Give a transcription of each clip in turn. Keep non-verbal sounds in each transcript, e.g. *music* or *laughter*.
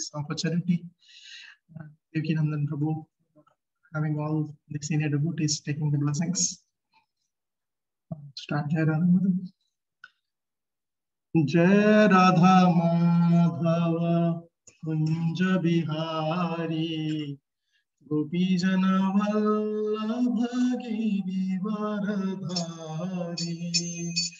this opportunity. Uh, Devakinandan Prabhu, having all the senior devotees taking the blessings. Start Vallabh व्रजनरन्दन यमुनतीरवनचारी जय वल्लभ जय राधमाधव कुञ्ज बिहारी गिरिवरधारी हरे कृष्ण हरे कृष्ण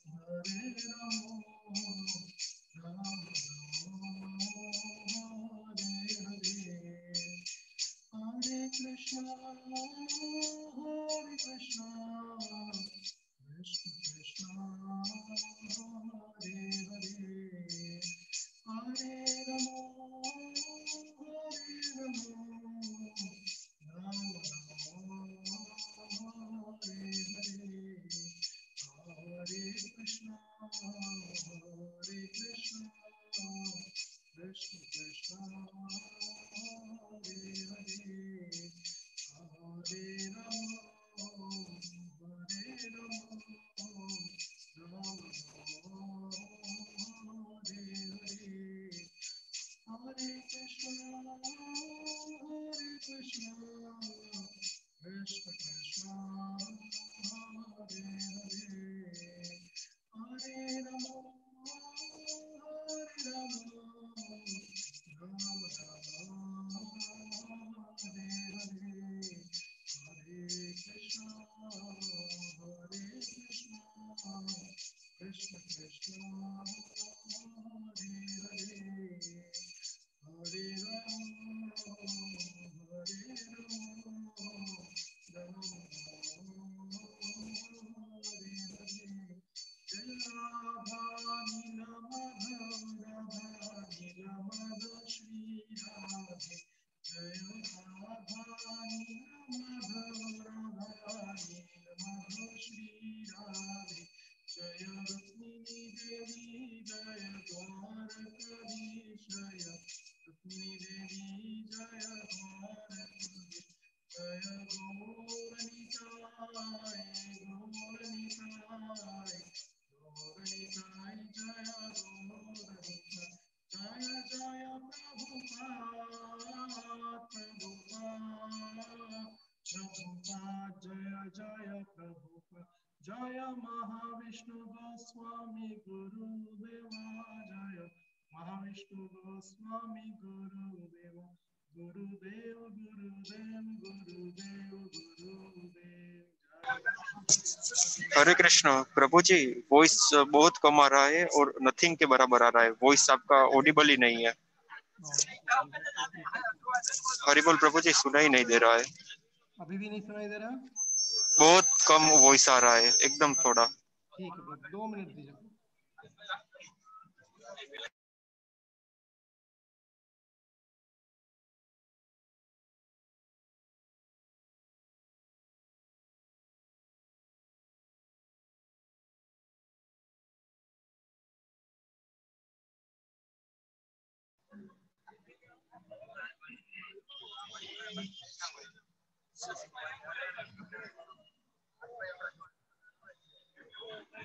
हरे राम हरे राम कृष्ण हरे कृष्ण जय महाविष्णु गोस्वामी गुरुदेवा जय महाविष्णु गोस्वामी गुरुदेवा गुरुदेव गुरुदेव गुरुदेव गुरुदेव। हरे कृष्ण प्रभु जी voice बहुत कम आ रहा है और नथिंग के बराबर आ रहा है। वॉइस आपका ऑडिबल ही नहीं है। हरिबोल प्रभु जी सुनाई नहीं दे रहा है। अभी भी नहीं सुनाई दे रहा? बहुत कम वॉइस आ रहा है, एकदम थोड़ा ठीक है, दो मिनट दीजिए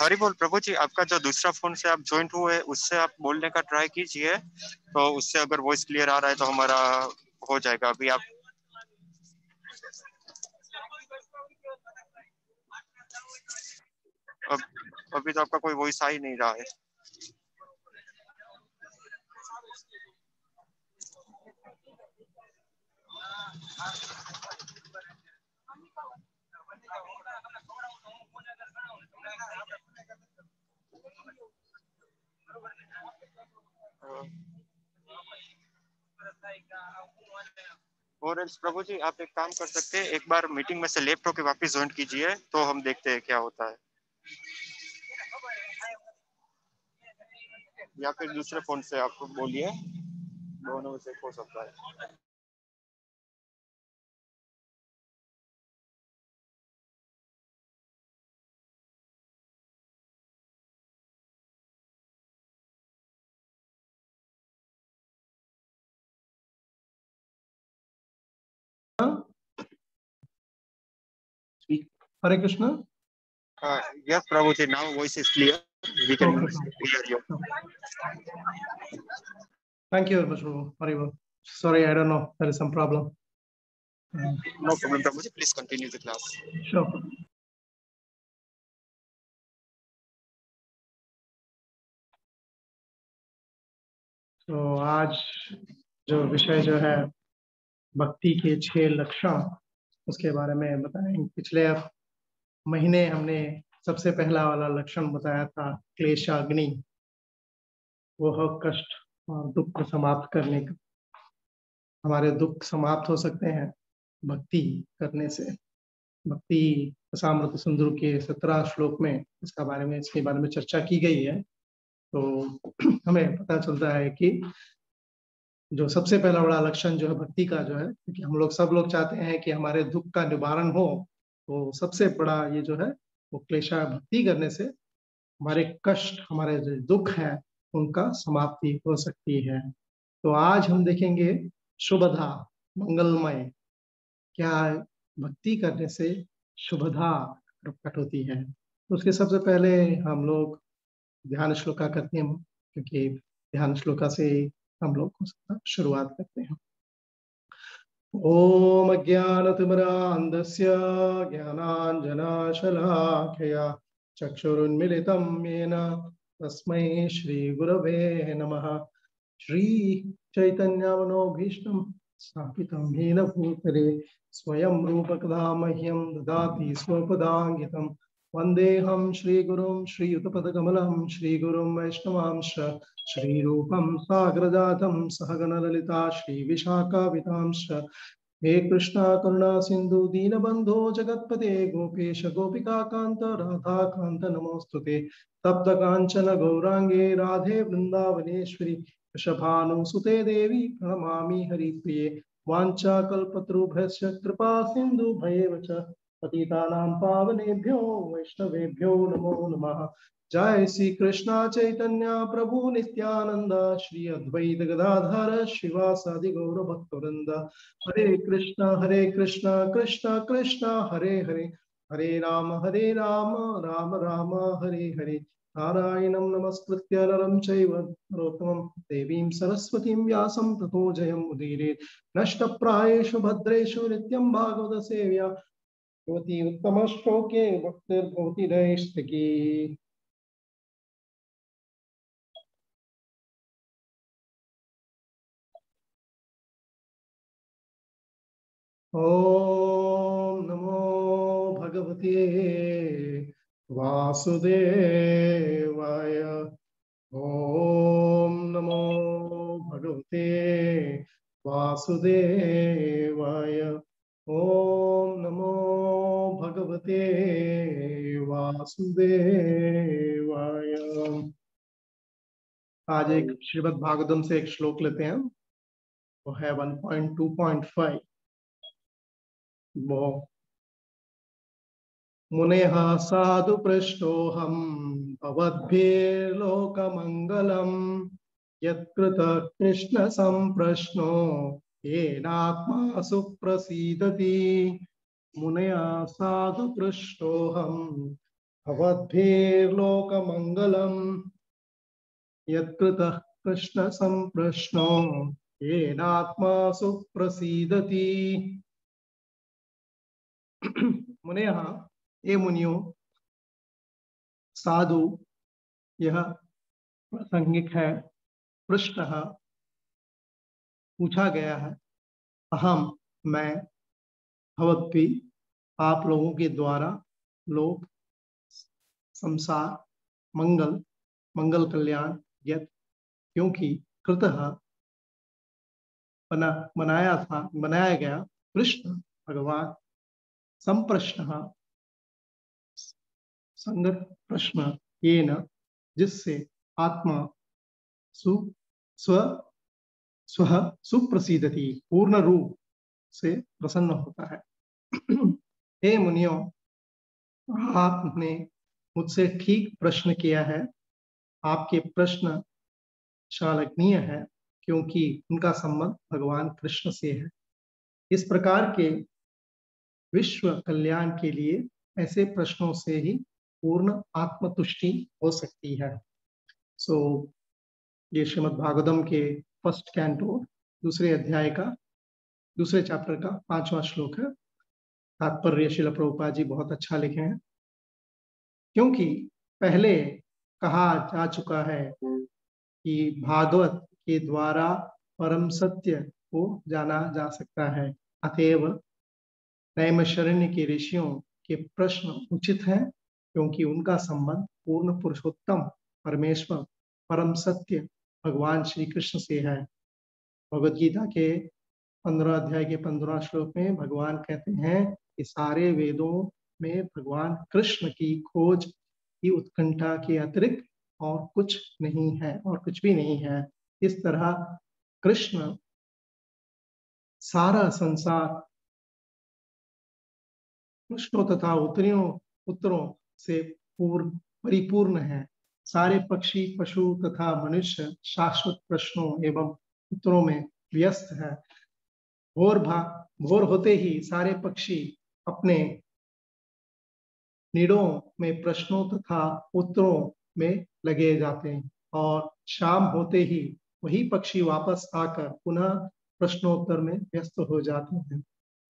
हरी बोल, प्रभु जी, आपका जो दूसरा फ़ोन से आप ज्वाइंट हुए, उससे आप बोलने का ट्राई कीजिए। तो उससे अगर वॉइस क्लियर आ रहा है तो हमारा हो जाएगा। अभी आप अब, अभी तो आपका कोई वॉइस आ ही नहीं रहा है। और प्रभु जी, आप एक काम कर सकते हैं, एक बार मीटिंग में से लेफ़्ट होकर वापस ज्वाइन कीजिए तो हम देखते हैं क्या होता है। या फिर दूसरे फ़ोन से आपको बोलिए, दोनों से हो सकता है। Hare Krishna. Uh, yes, Prabhuji, now voice is clear. We can Okay. hear you. Thank you Prabhu. Hare Sorry, I don't know. There is some problem. Uh, No problem, Prabhuji. Please continue the class. Sure. तो आज जो विषय जो है भक्ति के छह लक्षण उसके बारे में बताएँगे पिछले महीने हमने सबसे पहला वाला लक्षण बताया था, क्लेशाग्नि। वह कष्ट और दुख को समाप्त करने का। हमारे दुख समाप्त हो सकते हैं भक्ति करने से। भक्ति सामृत सुंदर के सत्रह श्लोक में इसका बारे में, इसके बारे में चर्चा की गई है। तो *clears throat* हमें पता चलता है कि जो सबसे पहला बड़ा लक्षण जो है, भक्ति का जो है, क्योंकि हम लोग सब लोग चाहते हैं कि हमारे दुख का निवारण हो तो सबसे बड़ा ये जो है, वो क्लेशा भक्ति करने से हमारे कष्ट, हमारे जो दुख है, उनका समाप्ति हो सकती है। तो आज हम देखेंगे शुभधा मंगलमय। क्या भक्ति करने से शुभधा प्रकट होती है? तो उसके सबसे पहले हम लोग ध्यान श्लोका करते हैं, क्योंकि ध्यान श्लोका से हम लोग शुरुआत करते हैं। ओम ज्ञानतिमरान्धस्य ज्ञानाञ्जनाशलाखया चक्षुरुन्मिलितं येन तस्मै श्रीगुरवे नमः। श्रीचैतन्यमनोभीष्टं स्थापितं येन भूतले स्वयं रूपकदा मह्यं ददाति स्वपदाङ्गितं वन्देऽहं श्रीगुरुं श्रीयुतपदकमलं, श्रीगुरुं वैष्णवांश, श्रीरूपं साग्रजातं सहगणललिता, श्रीविशाखावितांश। हे कृष्णा, करुणा, सिन्धु, दीनबन्धो, जगत्पते, गोपेश, गोपिका कांत गोपिकान्त राधाकान्त नमोऽस्तुते तप्तकाञ्चन गौराङ्गे, राधे, वृन्दावनेश्वरि वृषभानुसुते देवी, प्रणमामि हरिप्रिये। वाञ्छाकल्पतरुभ्यश्च कृपा सिन्धुभयेव च। पतितानां पावनेभ्यो, वैष्णवेभ्यो नमो नमः। जय श्री कृष्णा चैतन्य प्रभु नित्यानंद श्री अद्वैत गदाधर शिवासादि गौर भक्तवृंद हरे कृष्ण हरे कृष्ण कृष्ण कृष्ण, हरे हरे। हरे राम हरे राम राम राम, हरे हरे। नारायणं नमस्कृत्य नरं चैव नरोत्तमं। देवीं सरस्वतीं व्यासं ततो जयम् उदीरेत् नष्टप्रायेषु भद्रेषु नित्यं भवति उत्तमश्लोके भक्तिर्भवति नैष्टिकी ॐ नमो भगवते वासुदेवाय। ॐ नमो भगवते वासुदेवाय। ॐ भगवते वासुदेवाय। आज एक श्रीमद् भागवतम से एक श्लोक लेते हैं। वो है 1.2.5 वो मुनेः साधु पृष्टोऽहं भवद्भिर्लोकमङ्गलम् यत्कृत कृष्णसम्प्रश्नो येनात्मा सुप्रसीदति। मुनया साधु पृष्टोऽहं भवद्भिर्लोकमङ्गलम्। यत्कृतः कृष्णसम्प्रश्नो येनात्मा सुप्रसीदति। मुने ये मुनियो, साधु यह प्रासंगिक है, पृष्ठ पूछा गया है अहम मैं, भवद्भी आप लोगों के द्वारा लोक, संसार, मंगल मंगल कल्याण, यत, क्योंकि कृत बना, बनाया था, बनाया गया कृष्ण भगवान। संप्रश्न, संगत प्रश्न ये न, जिससे आत्मा सु, स्व स्व सुप्रसिद्धति पूर्ण रूप से प्रसन्न होता है। हे मुनियों आपने मुझसे ठीक प्रश्न किया है। आपके प्रश्न शालकनीय है क्योंकि उनका संबंध भगवान कृष्ण से है। इस प्रकार के विश्व कल्याण के लिए ऐसे प्रश्नों से ही पूर्ण आत्मतुष्टि हो सकती है। सो so, ये श्रीमद भागवतम के फ़र्स्ट कैंटो दूसरे अध्याय का दूसरे चैप्टर का पांचवा श्लोक है। तात्पर्य शिल प्रभुपा जी बहुत अच्छा लिखे हैं। क्योंकि पहले कहा जा चुका है कि भागवत के द्वारा परम सत्य को जाना जा सकता है। अतएव नैमशरण्य के ऋषियों के प्रश्न उचित है, क्योंकि उनका संबंध पूर्ण पुरुषोत्तम परमेश्वर परम सत्य भगवान श्री कृष्ण से है। भगवत गीता के पंद्रह अध्याय के पंद्रह श्लोक में भगवान कहते हैं सारे वेदों में भगवान कृष्ण की खोज की उत्कंठा के अतिरिक्त और कुछ नहीं है और कुछ भी नहीं है। इस तरह कृष्ण सारा संसार कृष्णों तथा उत्तरियों, उत्तरों से पूर्ण परिपूर्ण है। सारे पक्षी, पशु तथा मनुष्य शाश्वत प्रश्नों एवं उत्तरों में व्यस्त है। भोर भा, भोर होते ही सारे पक्षी अपने नीड़ों में प्रश्नों तथा उत्तरों में लगे जाते हैं और शाम होते ही वही पक्षी वापस आकर पुनः प्रश्नोत्तर में व्यस्त हो जाते हैं।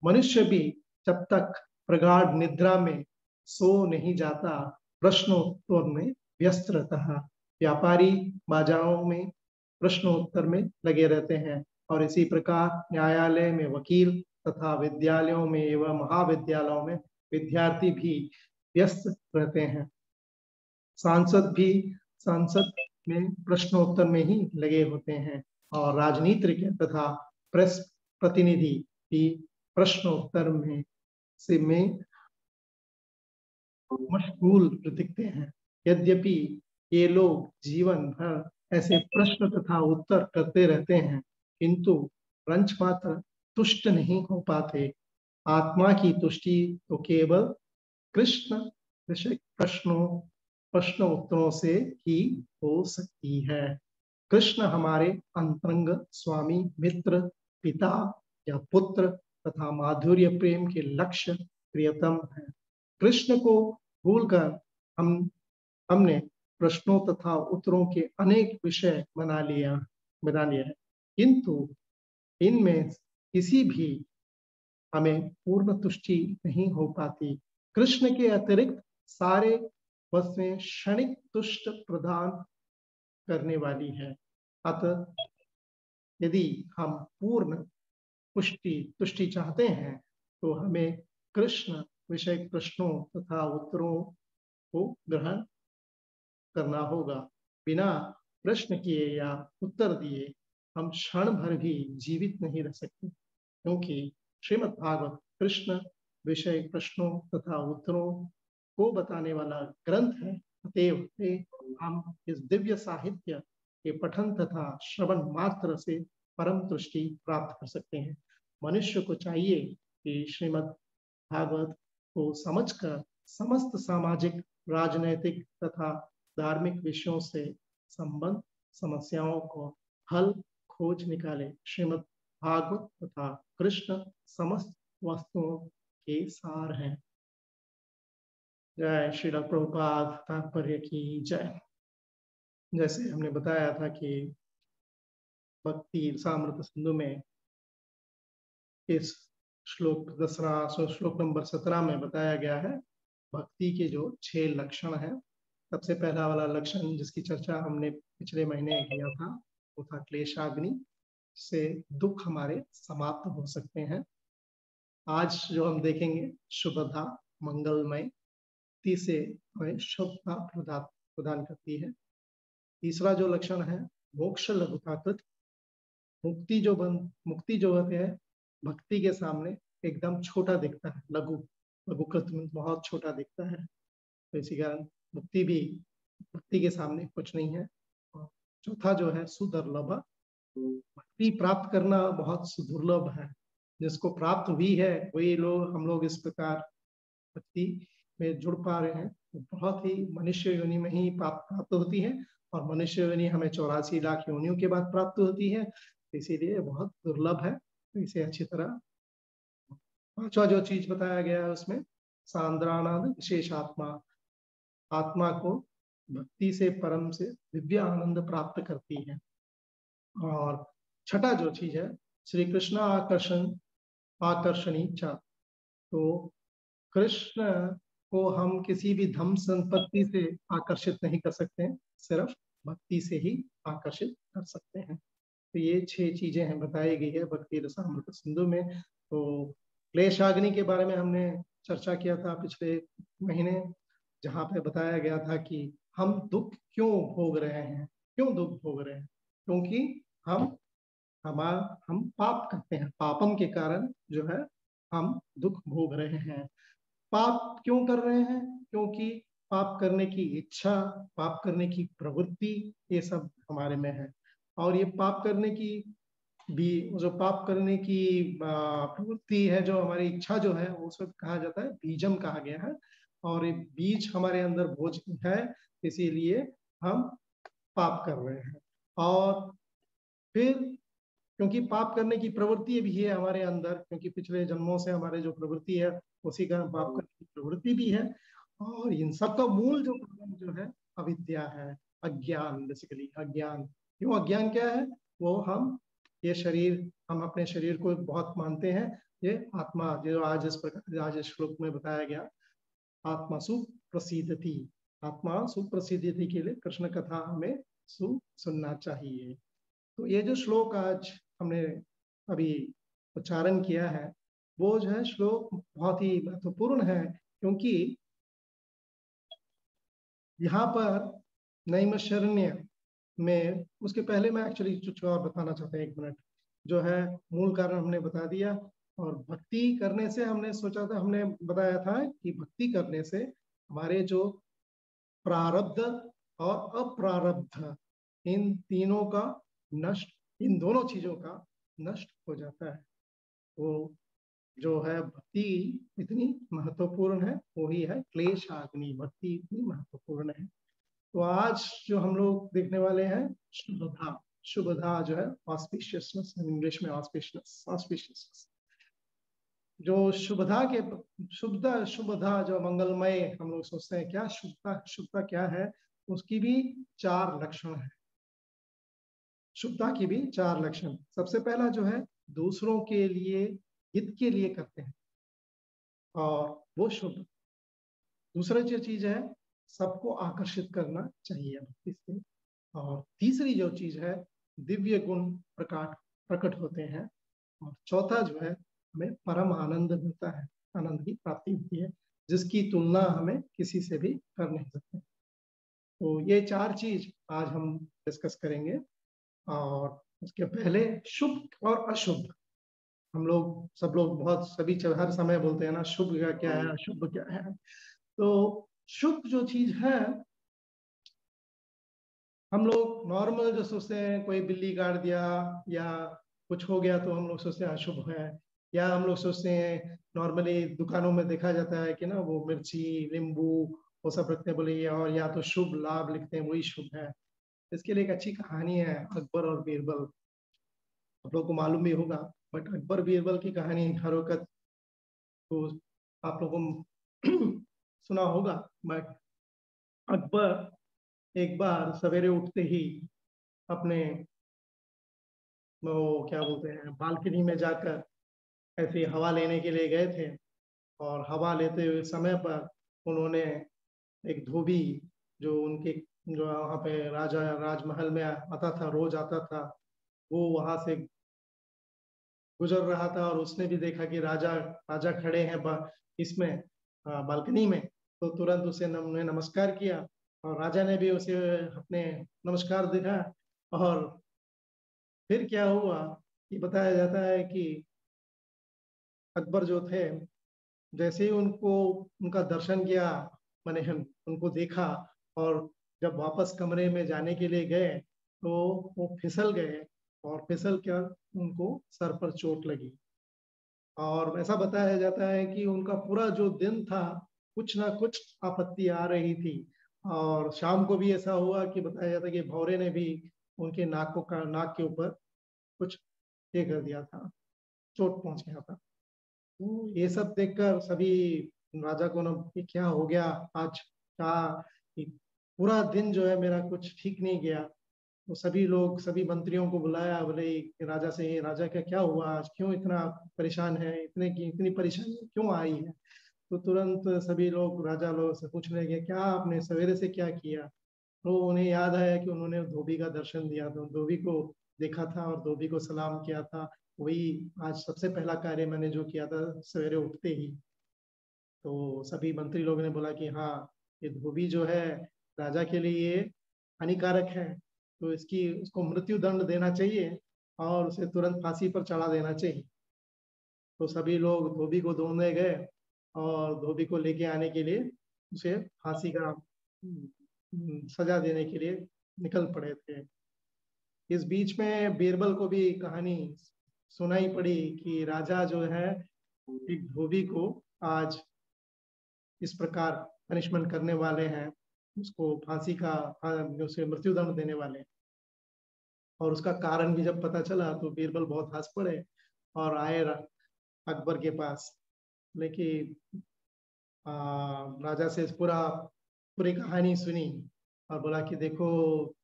मनुष्य भी जब तक प्रगाढ़ निद्रा में सो नहीं जाता, प्रश्नोत्तर में व्यस्त रहता है। व्यापारी बाजारों में प्रश्नोत्तर में लगे रहते हैं और इसी प्रकार न्यायालय में वकील तथा विद्यालयों में एवं महाविद्यालयों में विद्यार्थी भी व्यस्त रहते हैं। सांसद भी संसद में प्रश्नोत्तर में ही लगे होते हैं और राजनीतिक तथा प्रेस प्रतिनिधि भी प्रश्नोत्तर में से में मशगूल दिखते हैं। यद्यपि ये लोग जीवन भर ऐसे प्रश्न तथा उत्तर करते रहते हैं, किंतु रंच मात्र तुष्ट नहीं हो पाते। आत्मा की तुष्टि तो केवल कृष्ण प्रश्नों, प्रश्न उत्तरों से ही हो सकती है। कृष्ण हमारे अंतरंग स्वामी, मित्र, पिता या पुत्र तथा माधुर्य प्रेम के लक्ष्य प्रियतम है। कृष्ण को भूलकर हम, हमने प्रश्नों तथा उत्तरों के अनेक विषय बना लिया बना लिया है। किंतु इनमें किसी भी हमें पूर्ण तुष्टि नहीं हो पाती। कृष्ण के अतिरिक्त सारे वस्तुएँ क्षणिक तुष्ट प्रदान करने वाली है। अतः यदि हम पूर्ण पुष्टि, तुष्टि चाहते हैं तो हमें कृष्ण विषय प्रश्नों तथा उत्तरों को ग्रहण करना होगा। बिना प्रश्न किए या उत्तर दिए हम क्षण भर भी जीवित नहीं रह सकते। क्योंकि श्रीमद् भागवत कृष्ण विषय प्रश्नों तथा उत्तरों को बताने वाला ग्रंथ है, अतएव हम इस दिव्य साहित्य के पठन तथा श्रवण मात्र से परम तुष्टि प्राप्त कर सकते हैं। मनुष्य को चाहिए कि श्रीमद् भागवत को समझकर समस्त सामाजिक, राजनैतिक तथा धार्मिक विषयों से संबंध, समस्याओं को हल खोज निकाले। श्रीमद् भागवत तथा कृष्ण समस्त वस्तुओं के सार हैं। जय श्री प्रभुपाद, तात्पर्य की जय। जैसे हमने बताया था कि भक्ति सामृत सिंधु में इस श्लोक दसरा श्लोक नंबर सत्रह में बताया गया है, भक्ति के जो छह लक्षण है, सबसे पहला वाला लक्षण जिसकी चर्चा हमने पिछले महीने किया था, वो था क्लेशाग्नि। से दुख हमारे समाप्त हो सकते हैं। आज जो हम देखेंगे शुभधा मंगलमय तीसरे हमें शुभता प्रदान प्रदान करती है। तीसरा जो लक्षण है, मोक्ष लघुताकृत मुक्ति जो बन, मुक्ति जो होते हैं, भक्ति के सामने एकदम छोटा दिखता है, लघु, लघुकृत बहुत छोटा दिखता है। तो इसी कारण मुक्ति भी भक्ति के सामने कुछ नहीं है। और चौथा जो है, सुदुर्लभ। भक्ति प्राप्त करना बहुत सुदुर्लभ है। जिसको प्राप्त हुई है, वही लोग, हम लोग इस प्रकार भक्ति में जुड़ पा रहे हैं। बहुत ही मनुष्य योनि में ही प्राप्त होती है और मनुष्य योनि हमें चौरासी लाख योनियों के बाद प्राप्त होती है। इसीलिए बहुत दुर्लभ है। तो इसे अच्छी तरह पांचवा जो चीज़ बताया गया है उसमें सांद्रानंद विशेष आत्मा। आत्मा को भक्ति से परम से दिव्य आनंद प्राप्त करती है। और छठा जो चीज़ है, श्री कृष्ण आकर्षण, आकर्षणी इच्छा तो कृष्ण को हम किसी भी धम संपत्ति से आकर्षित नहीं कर सकते सिर्फ़ भक्ति से ही आकर्षित कर सकते हैं। तो ये छह चीज़ें हैं, बताई गई है भक्ति रसामृत सिंधु में। तो क्लेशाग्नि के बारे में हमने चर्चा किया था पिछले महीने, जहाँ पे बताया गया था कि हम दुख क्यों भोग रहे हैं, क्यों दुख भोग रहे हैं। क्योंकि हम हमार हम पाप करते हैं। पापम के कारण जो है, हम दुख भोग रहे हैं। पाप क्यों कर रहे हैं? क्योंकि पाप करने की इच्छा, पाप करने की प्रवृत्ति ये सब हमारे में है। और ये पाप करने की भी, जो पाप करने की प्रवृत्ति है, जो हमारी इच्छा जो है, वो सब कहा जाता है, बीजम कहा गया है। और ये बीज हमारे अंदर भोज है, इसीलिए हम पाप कर रहे हैं। और फिर क्योंकि पाप करने की प्रवृत्ति भी है हमारे अंदर क्योंकि पिछले जन्मों से हमारे जो प्रवृत्ति है उसी का पाप करने की प्रवृत्ति भी है। और इन सब का मूल जो कारण जो है अविद्या है अज्ञान बेसिकली अज्ञान। क्यों अज्ञान क्या है? वो हम ये शरीर हम अपने शरीर को बहुत मानते हैं। ये आत्मा जो आज इस प्रकार आज इस श्लोक में बताया गया आत्मा सुप्रसिद्धि आत्मा सुप्रसिद्धि के लिए कृष्ण कथा हमें सु, सुनना चाहिए। तो ये जो श्लोक आज हमने अभी उच्चारण किया है, वो जो है श्लोक बहुत ही महत्वपूर्ण है, क्योंकि यहाँ पर नैमशरण्य में, उसके पहले मैं एक्चुअली कुछ और बताना चाहता हूँ एक मिनट। जो है, मूल कारण हमने बता दिया, और भक्ति करने से हमने सोचा था, हमने बताया था कि भक्ति करने से हमारे जो प्रारब्ध और अप्रारब्ध। इन तीनों का नष्ट, इन दोनों चीज़ों का नष्ट हो जाता है। वो जो है, भक्ति इतनी महत्वपूर्ण है, वही है क्लेश आग्नि भक्ति इतनी महत्वपूर्ण है। तो आज जो हम लोग देखने वाले हैं, शुभधा। शुभधा जो है ऑस्पिशियसनेस इंग्लिश में ऑस्पिशियस ऑस्पिशियसनेस जो शुभधा के शुभदा, शुभधा जो मंगलमय, हम लोग सोचते हैं, क्या शुभता शुभता क्या है? उसकी भी चार लक्षण है। शुभता की भी चार लक्षण। सबसे पहला जो है, दूसरों के लिए, हित के लिए करते हैं। और वो शुभ। दूसरा जो चीज़ है, सबको आकर्षित करना चाहिए भक्ति से और तीसरी जो चीज़ है, दिव्य गुण प्रकाट, प्रकट होते हैं। और चौथा जो है, हमें परम आनंद मिलता है। आनंद की प्राप्ति होती है, जिसकी तुलना हमें किसी से भी कर नहीं सकते तो ये चार चीज़ आज हम डिस्कस करेंगे। और उसके पहले शुभ और अशुभ। हम लोग, सब लोग बहुत, सभी हर समय बोलते हैं ना, शुभ का क्या है, अशुभ क्या है। तो शुभ जो चीज़ है, हम लोग नॉर्मल जो सोचते हैं, कोई बिल्ली काट दिया या कुछ हो गया तो हम लोग सोचते हैं अशुभ है। या हम लोग सोचते हैं नॉर्मली दुकानों में देखा जाता है कि ना, वो मिर्ची, नींबू वो सब रखते बोले और या तो शुभ लाभ लिखते हैं, वही शुभ है। इसके लिए एक अच्छी कहानी है, अकबर और बीरबल। आप लोग को मालूम भी होगा, बट अकबर, बीरबल की कहानी हर वक्त तो आप लोगों को *clears throat* सुना होगा, बट अकबर एक बार सवेरे उठते ही अपने, वो क्या बोलते हैं, बालकनी में जाकर ऐसे हवा लेने के लिए गए थे और हवा लेते हुए समय पर उन्होंने एक धोबी जो उनके, जो वहाँ पे राजा, राजमहल में आता था, रोज आता था, वो वहाँ से गुजर रहा था और उसने भी देखा कि राजा राजा खड़े हैं इसमें बालकनी में। तो तुरंत उसे ने नमस्कार किया और राजा ने भी उसे अपने नमस्कार दिखा और फिर क्या हुआ कि बताया जाता है कि अकबर जो थे, जैसे ही उनको, उनका दर्शन किया मैंने हम उनको देखा और जब वापस कमरे में जाने के लिए गए तो वो फिसल गए और फिसल कर उनको सर पर चोट लगी। और ऐसा बताया जाता है कि उनका पूरा जो दिन था, कुछ ना कुछ आपत्ति आ रही थी। और शाम को भी ऐसा हुआ कि बताया जाता है कि भौरे ने भी उनके नाक को का, नाक के ऊपर कुछ ये कर दिया था, चोट पहुँच गया था। तो ये सब देखकर सभी राजा को ना क्या हो गया? आज क्या पूरा दिन जो है मेरा कुछ ठीक नहीं गया। तो सभी लोग, सभी मंत्रियों को बुलाया, बोले राजा से राजा का क्या हुआ? आज क्यों इतना परेशान है? इतने की, इतनी परेशानी क्यों आई है? तो तुरंत सभी लोग, राजा लोग से पूछने लगे क्या आपने सवेरे से क्या किया? तो उन्हें याद आया कि उन्होंने धोबी का दर्शन दिया। था धोबी को देखा था और धोबी को सलाम किया था। वही आज सबसे पहला कार्य मैंने जो किया था, सवेरे उठते ही। तो सभी मंत्री लोगों ने बोला कि हाँ ये धोबी जो है, राजा के लिए हानिकारक है। तो इसकी, उसको मृत्यु दंड देना चाहिए और उसे तुरंत फांसी पर चढ़ा देना चाहिए। तो सभी लोग धोबी को ढूँढने गए और धोबी को लेके आने के लिए उसे फांसी का सजा देने के लिए निकल पड़े थे। इस बीच में बीरबल को भी कहानी सुनाई पड़ी कि राजा जो है, एक धोबी को आज इस प्रकार पनिशमेंट करने वाले हैं, उसको फांसी का उसे मृत्युदंड देने वाले और उसका कारण भी जब पता चला तो बीरबल बहुत हंस पड़े और आए अकबर के पास। लेकिन राजा से पूरा, पूरी कहानी सुनी और बोला कि देखो,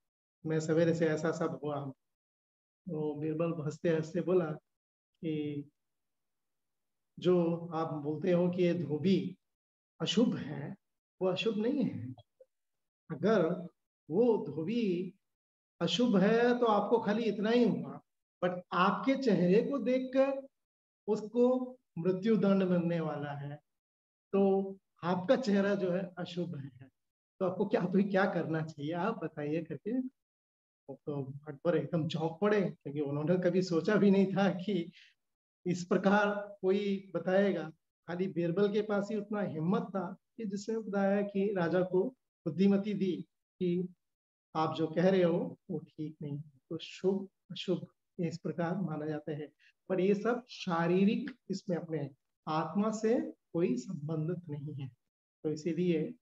मैं सवेरे से ऐसा सब हुआ। तो बीरबल हँसते हँसते बोला कि, जो आप बोलते हो कि ये धोबी अशुभ है, वो अशुभ नहीं है। अगर वो धोबी अशुभ है तो आपको खाली इतना ही हुआ बट आपके चेहरे को देखकर उसको मृत्यु दंड मिलने वाला है। तो आपका चेहरा जो है, अशुभ है। तो आपको क्या तो क्या करना चाहिए? आप बताइए करके। तो अकबर एकदम चौंक पड़े, क्योंकि उन्होंने कभी सोचा भी नहीं था कि इस प्रकार कोई बताएगा। खाली बीरबल के पास ही उतना हिम्मत था कि जिसने बताया कि राजा को बुद्धिमती दी कि आप जो कह रहे हो, वो ठीक नहीं तो शुभ, अशुभ इस प्रकार माना जाता है। पर ये सब शारीरिक इसमें अपने आत्मा से कोई संबंधित नहीं है। तो इसीलिए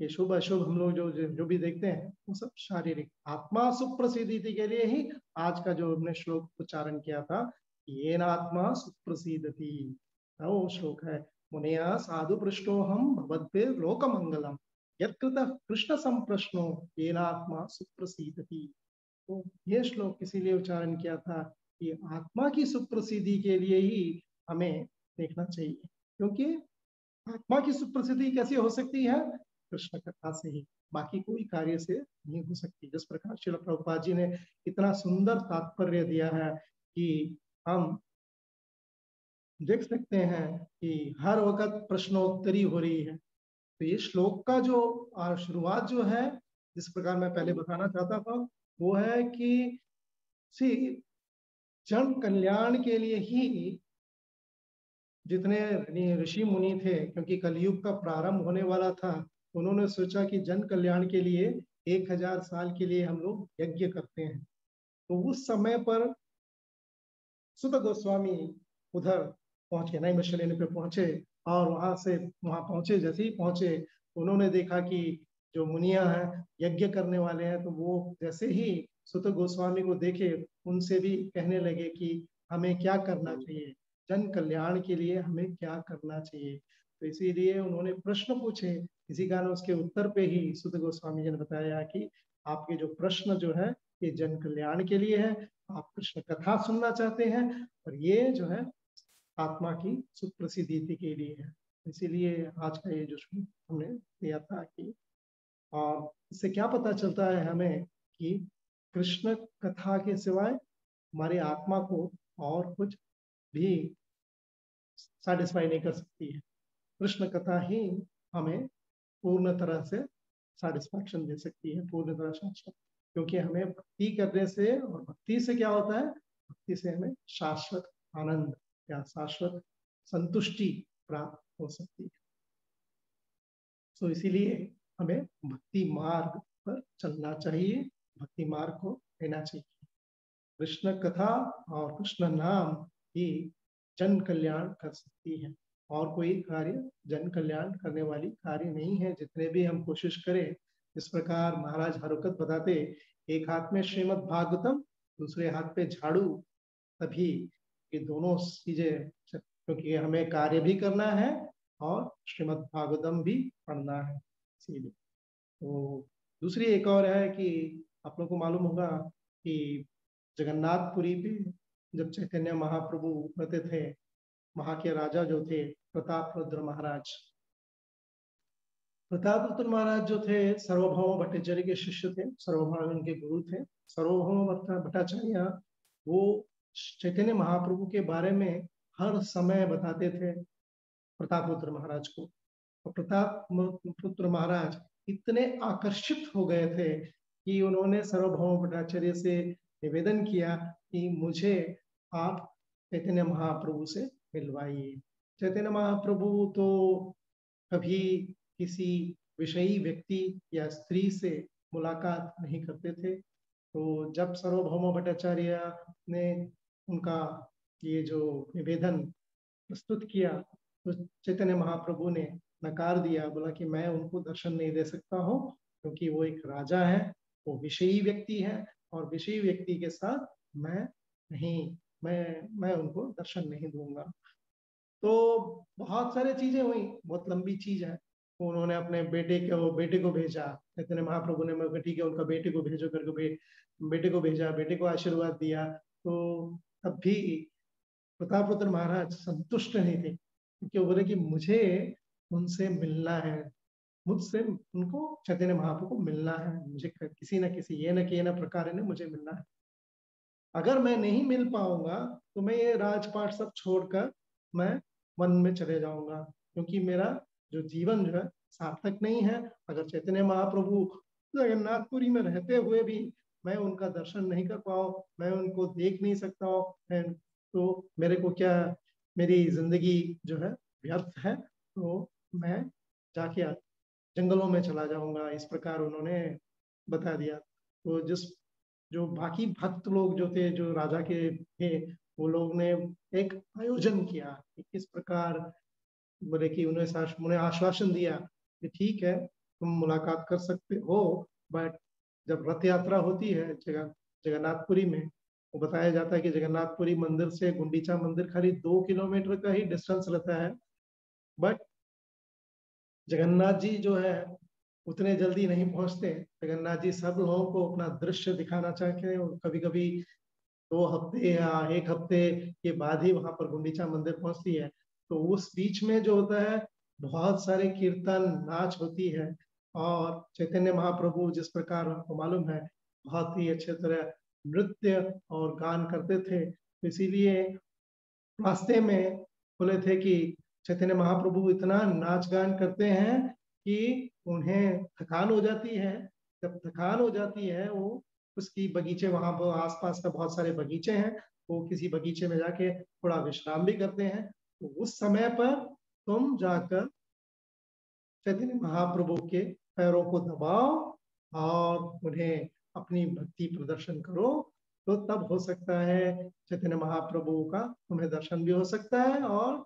ये शुभ, अशुभ हम लोग जो जो भी देखते हैं, वो सब शारीरिक। आत्मा सुप्रसिद्धि के लिए ही आज का जो हमने श्लोक उच्चारण किया था ये आत्मा सुप्रसिद्धि वो श्लोक है। मुनिया साधु पृष्ठो हम भगवत लोक यत्कृत कृष्ण संप्रश्नो ये आत्मा सुप्रसिद्धि तो ये श्लोक इसीलिए उच्चारण किया था कि आत्मा की सुप्रसिद्धि के लिए ही हमें देखना चाहिए, क्योंकि आत्मा की सुप्रसिद्धि कैसी हो सकती है? कृष्ण कथा से ही। बाकी कोई कार्य से नहीं हो सकती। जिस प्रकार शिल प्रभुपा जी ने इतना सुंदर तात्पर्य दिया है कि हम देख सकते हैं कि हर वक्त प्रश्नोत्तरी हो रही है। तो ये श्लोक का जो शुरुआत जो है, जिस प्रकार मैं पहले बताना चाहता था, वो है कि सी, जन कल्याण के लिए ही जितने ऋषि मुनि थे, क्योंकि कलयुग का प्रारंभ होने वाला था, उन्होंने सोचा कि जन कल्याण के लिए एक हज़ार साल के लिए हम लोग यज्ञ करते हैं। तो उस समय पर सुत गोस्वामी उधर पहुँचे नई मछली लेने पे पहुँचे और वहाँ से वहाँ पहुँचे जैसे ही पहुँचे उन्होंने देखा कि जो मुनिया हैं यज्ञ करने वाले हैं तो वो जैसे ही सुत गोस्वामी को देखे उनसे भी कहने लगे कि हमें क्या करना चाहिए? जन कल्याण के लिए हमें क्या करना चाहिए? तो इसीलिए उन्होंने प्रश्न पूछे। इसी कारण उसके उत्तर पे ही सुध गोस्वामी जी ने बताया कि आपके जो प्रश्न जो है ये जन कल्याण के लिए है। आप कृष्ण कथा सुनना चाहते हैं और ये जो है आत्मा की सुप्रसिद्धि के लिए है। इसीलिए आज का ये जो हमने दिया था कि और इससे क्या पता चलता है हमें कि कृष्ण कथा के सिवाय हमारी आत्मा को और कुछ भी सेटिस्फाई नहीं कर सकती है। कृष्ण कथा ही हमें पूर्ण तरह से सेटिस्फैक्शन दे सकती है, पूर्ण तरह शाश्वत क्योंकि हमें भक्ति करने से और भक्ति से क्या होता है? भक्ति से हमें शाश्वत आनंद या शाश्वत संतुष्टि प्राप्त हो सकती है। सो इसीलिए हमें भक्ति मार्ग पर चलना चाहिए, भक्ति मार्ग को लेना चाहिए। कृष्ण कथा और कृष्ण नाम ही जन कल्याण कर सकती है। और कोई कार्य जन कल्याण करने वाली कार्य नहीं है, जितने भी हम कोशिश करें, इस प्रकार महाराज हरकत बताते, एक हाथ में श्रीमद भागवतम दूसरे हाथ पे झाड़ू, तभी ये दोनों चीज़ें क्योंकि हमें कार्य भी करना है और श्रीमद भागवतम भी पढ़ना है, इसीलिए। तो दूसरी एक और है कि आप लोग को मालूम होगा कि जगन्नाथपुरी पे जब चैतन्य महाप्रभु रहते थे, वहाँ के राजा जो थे प्रताप रुद्र महाराज। प्रताप रुद्र महाराज जो थे, सर्वभौम भट्टाचार्य के शिष्य थे, सर्वभौम उनके गुरु थे। सर्वभौम भट्टाचार्य, वो चैतन्य महाप्रभु के बारे में हर समय बताते थे प्रताप रुद्र महाराज को। और प्रताप पुत्र महाराज इतने आकर्षित हो गए थे कि उन्होंने सर्वभौम भट्टाचार्य से निवेदन किया कि मुझे आप चैतन्य महाप्रभु से मिलवाइए। चैतन्य महाप्रभु तो कभी किसी विषयी व्यक्ति या स्त्री से मुलाकात नहीं करते थे। तो जब सर्वभौम भट्टाचार्य ने उनका ये जो निवेदन प्रस्तुत किया तो चैतन्य महाप्रभु ने नकार दिया बोला कि मैं उनको दर्शन नहीं दे सकता हूँ क्योंकि वो एक राजा है वो विषयी व्यक्ति है और विषयी व्यक्ति के साथ मैं नहीं मैं मैं उनको दर्शन नहीं दूँगा। तो बहुत सारे चीज़ें हुई बहुत लंबी चीज़ है। उन्होंने अपने बेटे के वो बेटे को भेजा चैतन्य महाप्रभु ने ठीक है उनका बेटे को भेजो करके बे, बेटे को भेजा बेटे को आशीर्वाद दिया। तो तब भी प्रताप रुद्र महाराज संतुष्ट नहीं थे, क्योंकि बोले कि मुझे उनसे मिलना है, मुझसे उनको चैतन्य महाप्रभु को मिलना है, मुझे किसी न किसी, ये न कि न प्रकार ने मुझे मिलना है। अगर मैं नहीं मिल पाऊँगा तो मैं ये राजपाट सब छोड़कर मैं वन में चले जाऊँगा, क्योंकि मेरा जो जीवन जो है सार्थक नहीं है। अगर चैतन्य महाप्रभु जगन्नाथपुरी में रहते हुए भी मैं उनका दर्शन नहीं कर पाऊँ, मैं उनको देख नहीं सकता हूँ तो मेरे को क्या मेरी ज़िंदगी जो है व्यर्थ है तो मैं जाके जंगलों में चला जाऊँगा। इस प्रकार उन्होंने बता दिया। तो जिस जो बाकी भक्त लोग जो थे, जो राजा के थे, वो लोग ने एक आयोजन किया कि किस प्रकार बोले कि उन्हें उन्हें आश्वासन दिया कि ठीक है, तुम मुलाकात कर सकते हो बट जब रथ यात्रा होती है जगह, जगन्नाथपुरी में, वो बताया जाता है कि जगन्नाथपुरी मंदिर से गुंडीचा मंदिर खाली दो किलोमीटर का ही डिस्टेंस रहता है। बट जगन्नाथ जी जो है, उतने जल्दी नहीं पहुँचते। जगन्नाथ जी सब लोगों को अपना दृश्य दिखाना चाहते हैं और कभी कभी दो हफ़्ते या एक हफ़्ते के बाद ही वहाँ पर गुंडीचा मंदिर पहुँचती है। तो उस बीच में जो होता है, बहुत सारे कीर्तन, नाच होती है। और चैतन्य महाप्रभु, जिस प्रकार आपको मालूम है, बहुत ही अच्छे तरह नृत्य और गान करते थे। तो इसीलिए रास्ते में बोले थे कि चैतन्य महाप्रभु इतना नाच गान करते हैं कि उन्हें थकान हो जाती है। जब थकान हो जाती है, वो उसकी बगीचे, वहाँ पर आसपास का बहुत सारे बगीचे हैं, वो किसी बगीचे में जाके थोड़ा विश्राम भी करते हैं। तो उस समय पर तुम जाकर चैतन्य महाप्रभु के पैरों को दबाओ और उन्हें अपनी भक्ति प्रदर्शन करो। तो तब हो सकता है चैतन्य महाप्रभु का तुम्हें दर्शन भी हो सकता है और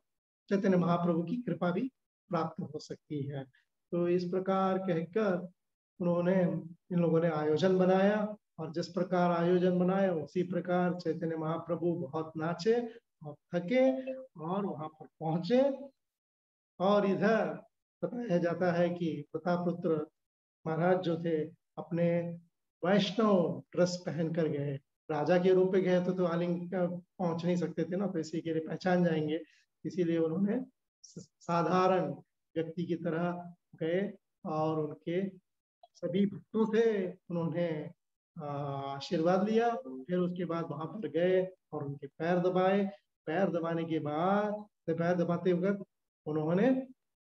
चैतन्य महाप्रभु की कृपा भी प्राप्त हो सकती है। तो इस प्रकार कहकर उन्होंने, इन लोगों ने आयोजन बनाया और जिस प्रकार आयोजन बनाया उसी प्रकार चैतन्य महाप्रभु बहुत नाचे और थके और वहाँ पर पहुँचे और इधर बताया जाता है कि प्रतापुत्र महाराज जो थे अपने वैष्णव ड्रेस पहन कर गए। राजा के रूप में गए तो, तो आलिंग पहुँच नहीं सकते थे ना तो इसी के लिए पहचान जाएँगे। इसीलिए उन्होंने साधारण व्यक्ति की तरह गए और उनके सभी भक्तों से उन्होंने आशीर्वाद लिया। फिर उसके बाद वहाँ पर गए और उनके पैर दबाए। पैर दबाने के बाद पैर दबाते वक्त उन्होंने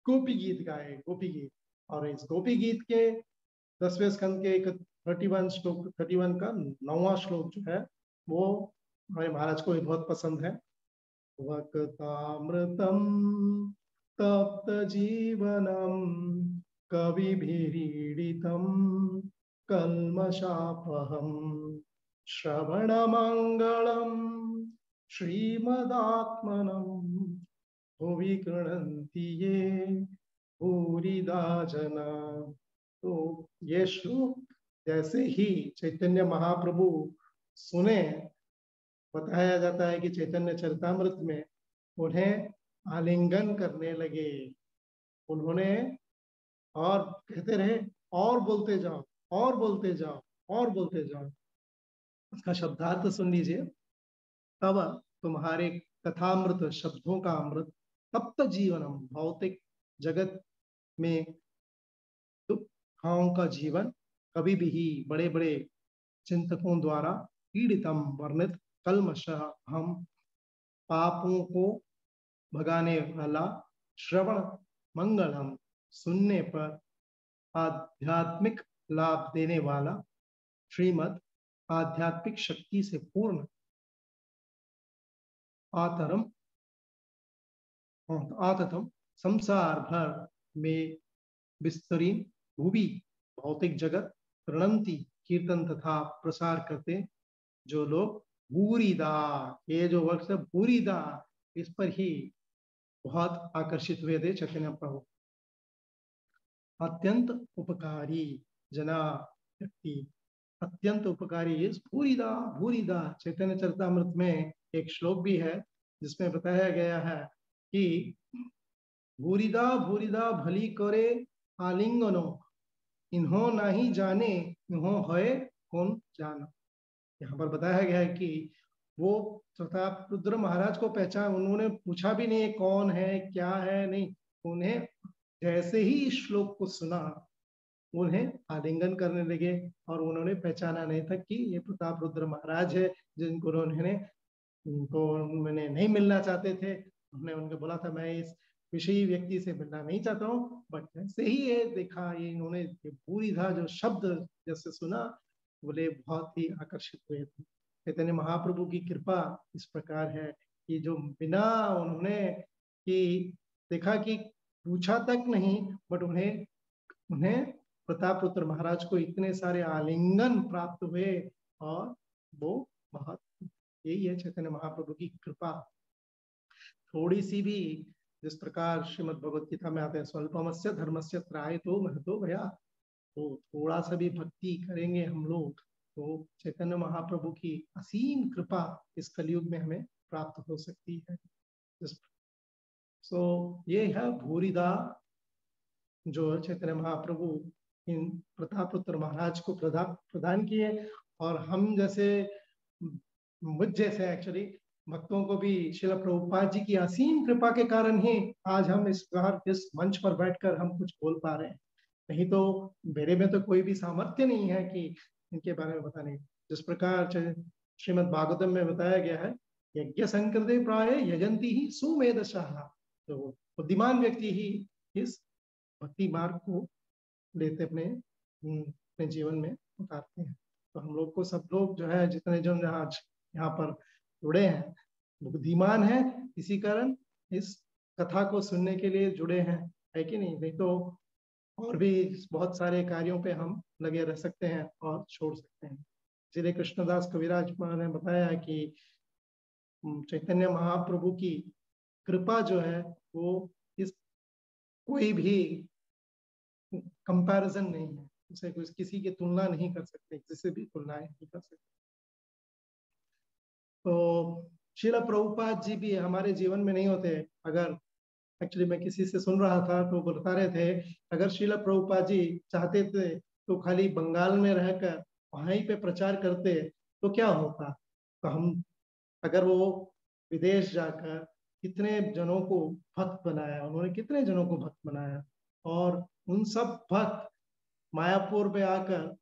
गोपी गीत गाए, गोपी गीत। और इस गोपी गीत के दसवें स्कंद के एक थर्टी वन श्लोक थर्टी वन का नौवा श्लोक जो है, वो हमारे महाराज को बहुत पसंद है। वक्तामृतम, तप्त जीवनम, कविभिरीडितम, कल्मषापहम, श्रवणमङ्गलम्, श्रीमदात्मनम् भुवि गृणन्ति ये भूरिदा जना तो ये श्लोक जैसे ही चैतन्य महाप्रभु सुने, बताया जाता है कि चैतन्य चरितमृत में उन्हें आलिंगन करने लगे। उन्होंने और कहते रहे, और बोलते जाओ, और बोलते जाओ, और बोलते जाओ। उसका शब्दार्थ सुन लीजिए। तब तुम्हारे कथामृत, शब्दों का अमृत तप्त जीवनम, भौतिक जगत में दुखाओं का जीवन कभी भी बड़े बड़े चिंतकों द्वारा पीड़ितम, वर्णित कलमश हम पापों को भगाने वाला श्रवण मंगलम, सुनने पर आध्यात्मिक लाभ देने वाला श्रीमद आध्यात्मिक शक्ति से पूर्ण आतरम आततम संसार भर में विस्तरीन भूवि भौतिक जगत, प्रणंती, कीर्तन तथा प्रसार करते जो लोग भूरीदा ये जो वर्ष है भूरीदा इस पर ही बहुत आकर्षित हुए थे चैतन्य प्रभु। अत्यंत उपकारी जना व्यक्ति अत्यंत उपकारी भूरीदा भूरिदा चैतन्य चरतामृत में एक श्लोक भी है, जिसमें बताया गया है कि भूरिदा भूरिदा भली करे आलिंगनो, इन्हों ना ही जाने, इन्हों है कौन जाना। यहाँ पर बताया गया है कि वो प्रताप रुद्र महाराज को पहचान, उन्होंने पूछा भी नहीं कौन है, क्या है, नहीं, उन्हें जैसे ही इस श्लोक को सुना, उन्हें आलिंगन करने लगे और उन्होंने पहचाना नहीं था कि ये प्रताप रुद्र महाराज है, जिनको उन्होंने, उनको मैंने नहीं मिलना चाहते थे। हमने उनको बोला था, मैं इस विषयी व्यक्ति से मिलना नहीं चाहता हूँ बट जैसे ही ये देखा, ये इन्होंने पूरी था जो शब्द जैसे सुना, बोले, बहुत ही आकर्षित हुए थे। चैतन्य महाप्रभु की कृपा इस प्रकार है कि जो बिना उन्होंने कि देखा कि पूछा तक नहीं बट उन्हें उन्हें प्रताप पुत्र महाराज को इतने सारे आलिंगन प्राप्त हुए और वो बहुत, यही है चैतन्य महाप्रभु की कृपा। थोड़ी सी भी जिस प्रकार श्रीमद भगवत गीता में आते हैं स्वल्पम से धर्म से त्राय तो महतो भया तो थोड़ा सा भी भक्ति करेंगे हम लोग तो चैतन्य महाप्रभु की असीम कृपा इस कलयुग में हमें प्राप्त हो सकती है। सो so, ये है भूरिदा जो चैतन्य महाप्रभु इन प्रतापपुत्र महाराज को प्रदान प्रदान किए और हम जैसे मुझ जैसे एक्चुअली भक्तों को भी शिल प्रभुपाद जी की असीम कृपा के कारण ही आज हम इस बार इस मंच पर बैठकर हम कुछ बोल पा रहे हैं। नहीं तो मेरे में तो कोई भी सामर्थ्य नहीं है कि इनके बारे में बताने जिस प्रकार श्रीमद भागवतम में बताया गया है, यज्ञ संकृत प्राय यजंती ही सुमेध तो बुद्धिमान व्यक्ति ही इस भक्ति मार्ग को लेते अपने अपने जीवन में उतारते हैं। तो हम लोग को सब लोग जो है, जितने जो आज यहाँ पर जुड़े हैं। बुद्धिमान है, इसी कारण इस कथा को सुनने के लिए जुड़े हैं। है कि नहीं? नहीं तो और भी बहुत सारे कार्यों पे हम लगे रह सकते हैं और छोड़ सकते हैं। इसलिए कृष्णदास कविराज ने बताया कि चैतन्य महाप्रभु की कृपा जो है, वो इस कोई भी कंपैरिजन नहीं है। उसे किसी की तुलना नहीं कर सकते, किसी भी तुलना नहीं कर सकते। तो शिला प्रभुपाद जी भी हमारे जीवन में नहीं होते। अगर एक्चुअली मैं किसी से सुन रहा था तो बता रहे थे, अगर शीला प्रभुपा जी चाहते थे तो खाली बंगाल में रहकर वहीं पे प्रचार करते तो क्या होता? तो हम, अगर वो विदेश जाकर कितने जनों को भक्त बनाया, उन्होंने कितने जनों को भक्त बनाया, और उन सब भक्त मायापुर पे आकर,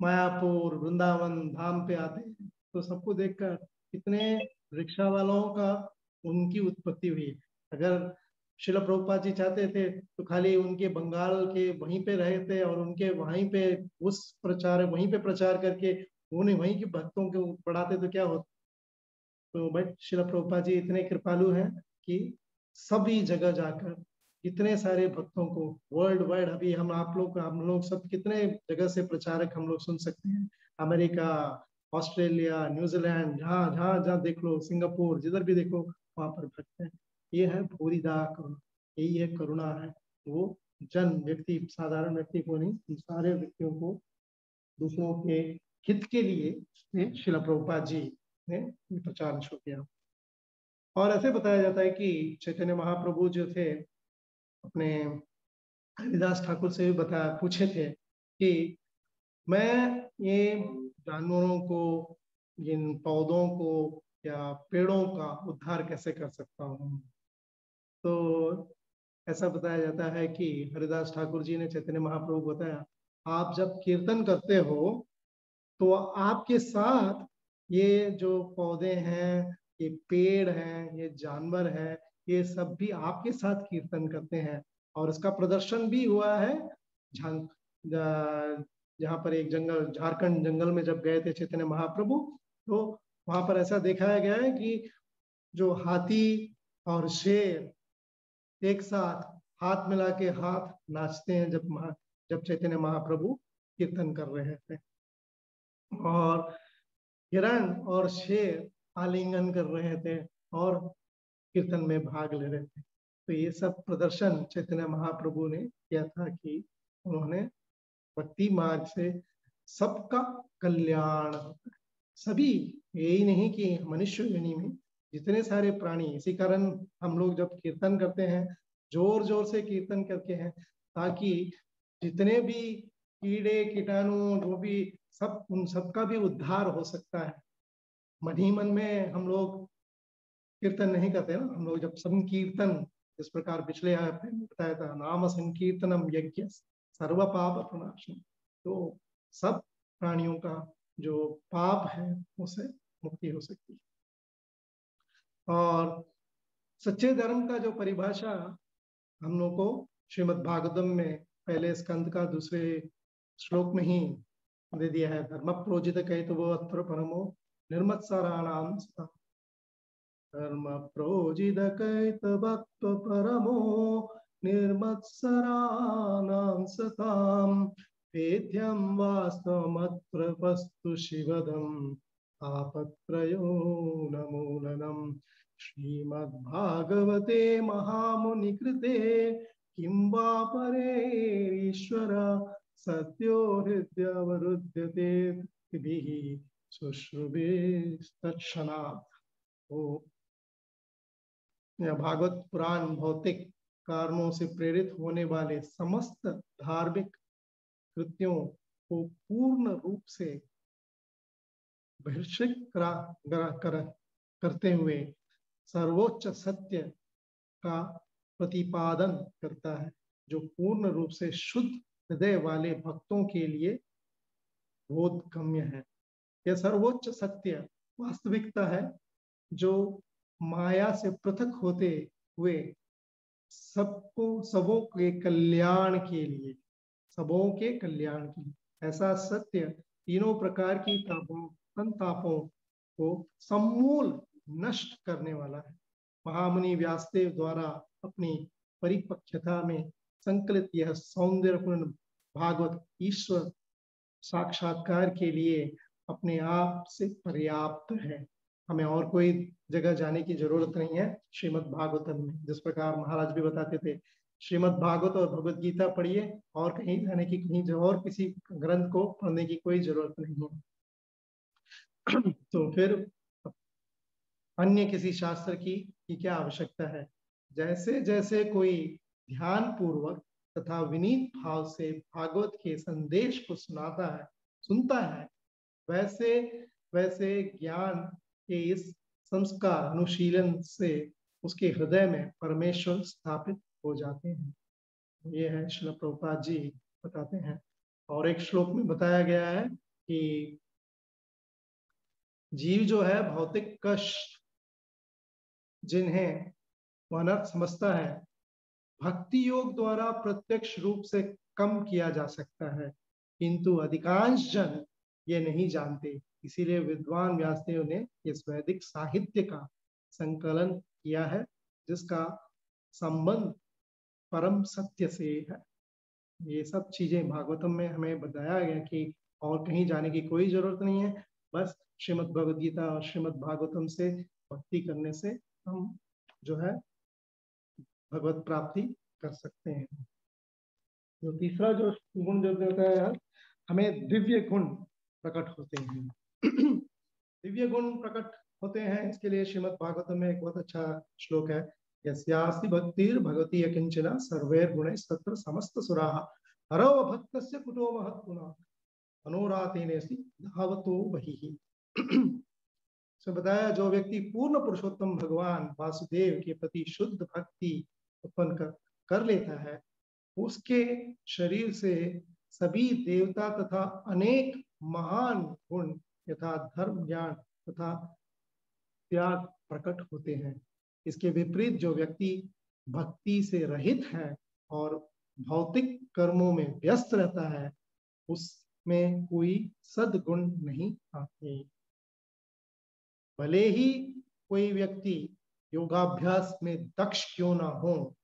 मायापुर, वृंदावन, धाम पे आते हैं। तो सबको देखकर कितने रिक्शा वालों का उनकी उत्पत्ति हुई। अगर शिल प्रभुपाद जी चाहते थे तो खाली उनके बंगाल के वहीं पे रहे थे और उनके वहीं पे उस प्रचार, वहीं पे प्रचार करके उन्हें वहीं के भक्तों को पढ़ाते तो क्या होता? तो बट शिल प्रभुपाद जी इतने कृपालु हैं कि सभी जगह जाकर इतने सारे भक्तों को वर्ल्ड वाइड अभी हम आप लोग, हम लोग सब कितने जगह से प्रचारक हम लोग सुन सकते हैं। अमेरिका ऑस्ट्रेलिया न्यूजीलैंड जहाँ जहाँ जहाँ देख लो, सिंगापुर, जिधर भी देखो, वहाँ पर भक्त हैं। ये है भूरिदा करुणा, यही है करुणा है। वो जन व्यक्ति, साधारण व्यक्ति को नहीं, सारे व्यक्तियों को, दूसरों के हित के लिए शिला प्रभुपा जी ने प्रचार शुरू किया। और ऐसे बताया जाता है कि चैतन्य महाप्रभु जो थे, अपने हरिदास ठाकुर से भी बताया, पूछे थे कि मैं ये जानवरों को, इन पौधों को या पेड़ों का उद्धार कैसे कर सकता हूँ? तो ऐसा बताया जाता है कि हरिदास ठाकुर जी ने चैतन्य महाप्रभु बताया, आप जब कीर्तन करते हो तो आपके साथ ये जो पौधे हैं, ये पेड़ हैं, ये जानवर हैं, ये सब भी आपके साथ कीर्तन करते हैं और इसका प्रदर्शन भी हुआ है? जहाँ पर एक जंगल, झारखंड जंगल में जब गए थे चैतन्य महाप्रभु तो वहाँ पर ऐसा दिखाया गया है कि जो हाथी और शेर एक साथ हाथ मिला के हाथ नाचते हैं जब महा, जब चैतन्य महाप्रभु कीर्तन कर रहे थे। और हिरण और शेर आलिंगन कर रहे थे और कीर्तन में भाग ले रहे थे। तो ये सब प्रदर्शन चैतन्य महाप्रभु ने किया था कि उन्होंने भक्ति मार्ग से सबका कल्याण। सभी यही नहीं कि मनुष्य योनि में जितने सारे प्राणी, इसी कारण हम लोग जब कीर्तन करते हैं ज़ोर ज़ोर से कीर्तन करके हैं, ताकि जितने भी कीड़े, कीटाणु, जो भी सब, उन सबका भी उद्धार हो सकता है। मन ही मन में हम लोग कीर्तन नहीं करते ना। हम लोग जब संकीर्तन, इस प्रकार पिछले बताया था, नाम संकीर्तनम यज्ञ। सर्व पाप प्रणाशन तो सब प्राणियों का जो पाप है, उसे मुक्ति हो सकती है। और सच्चे धर्म का जो परिभाषा हम लोग को श्रीमद भागवतम में पहले स्कंद का दूसरे श्लोक में ही दे दिया है धर्म प्रोजित कहित वो अत्र परमो निर्मत्सराणाम धर्म प्रोजित भक्त परमो निर्मत्सराणाम सताम वेद्यं वास्तवमत्र वस्तु शिवदम् आपत्रयो नमूलनम् श्रीमद्भागवते महामुनिकृते किं वा परेश्वर सत्यो हृदयवरुध्यते शुश्रुभिस्तत्क्षणात्। भागवत पुराण भौतिक कारणों से प्रेरित होने वाले समस्त धार्मिक कृत्यों को पूर्ण रूप से बहिर्षिक कर, करते हुए सर्वोच्च सत्य का प्रतिपादन करता है जो पूर्ण रूप से शुद्ध हृदय वाले भक्तों के लिए बोधगम्य है। यह सर्वोच्च सत्य वास्तविकता है जो माया से पृथक होते हुए सबको, सबों के कल्याण के लिए, सबों के कल्याण की ऐसा सत्य तीनों प्रकार की तापों, संतापों को समूल नष्ट करने वाला है। महामुनि व्यासदेव द्वारा अपनी परिपक्वता में संकलित यह सौंदर्यपूर्ण भागवत ईश्वर साक्षात्कार के लिए अपने आप से पर्याप्त है। हमें और कोई जगह जाने की ज़रूरत नहीं है, श्रीमद भागवतम में। जिस प्रकार महाराज भी बताते थे, श्रीमद भागवत और भगवत गीता पढ़िए, और कहीं जाने की, कहीं और किसी ग्रंथ को पढ़ने की कोई ज़रूरत नहीं है। *clears throat* तो फिर अन्य किसी शास्त्र की की क्या आवश्यकता है? जैसे जैसे कोई ध्यान पूर्वक तथा विनीत भाव से भागवत के संदेश को सुनाता है, सुनता है, वैसे वैसे ज्ञान के इस संस्कार अनुशीलन से उसके हृदय में परमेश्वर स्थापित हो जाते हैं। ये है शिल प्रभुपाद जी बताते हैं। और एक श्लोक में बताया गया है कि जीव जो है भौतिक कष्ट जिन्हें अनर्थ समझता है, भक्ति योग द्वारा प्रत्यक्ष रूप से कम किया जा सकता है। किंतु अधिकांश जन ये नहीं जानते। इसीलिए विद्वान व्यासदेव ने इस वैदिक साहित्य का संकलन किया है, जिसका संबंध परम सत्य से है। ये सब चीज़ें भागवतम में हमें बताया गया कि और कहीं जाने की कोई ज़रूरत नहीं है। बस श्रीमद भगवद गीता और श्रीमद भागवतम से भक्ति करने से हम जो है भगवत प्राप्ति कर सकते हैं। जो तीसरा जो गुण जो होता है, हमें दिव्य गुण प्रकट होते हैं। *clears throat* दिव्य गुण प्रकट होते हैं। इसके लिए श्रीमद भागवतम में एक बहुत अच्छा श्लोक है। यस्यास्ति भक्तिर भगवती अकिंचना सर्वैर गुण सत्र समस्त सुरा। हरो भक्त से कुटो महत गुणा। मनोरातेने धावतो वही *clears throat* से बताया जो व्यक्ति पूर्ण पुरुषोत्तम भगवान वासुदेव के प्रति शुद्ध भक्ति उत्पन्न कर, कर लेता है उसके शरीर से सभी देवता तथा अनेक महान गुण यथा धर्म ज्ञान तथा त्याग प्रकट होते हैं। इसके विपरीत जो व्यक्ति भक्ति से रहित है और भौतिक कर्मों में व्यस्त रहता है, उसमें कोई सदगुण नहीं आते। भले ही कोई व्यक्ति योगाभ्यास में दक्ष क्यों ना हो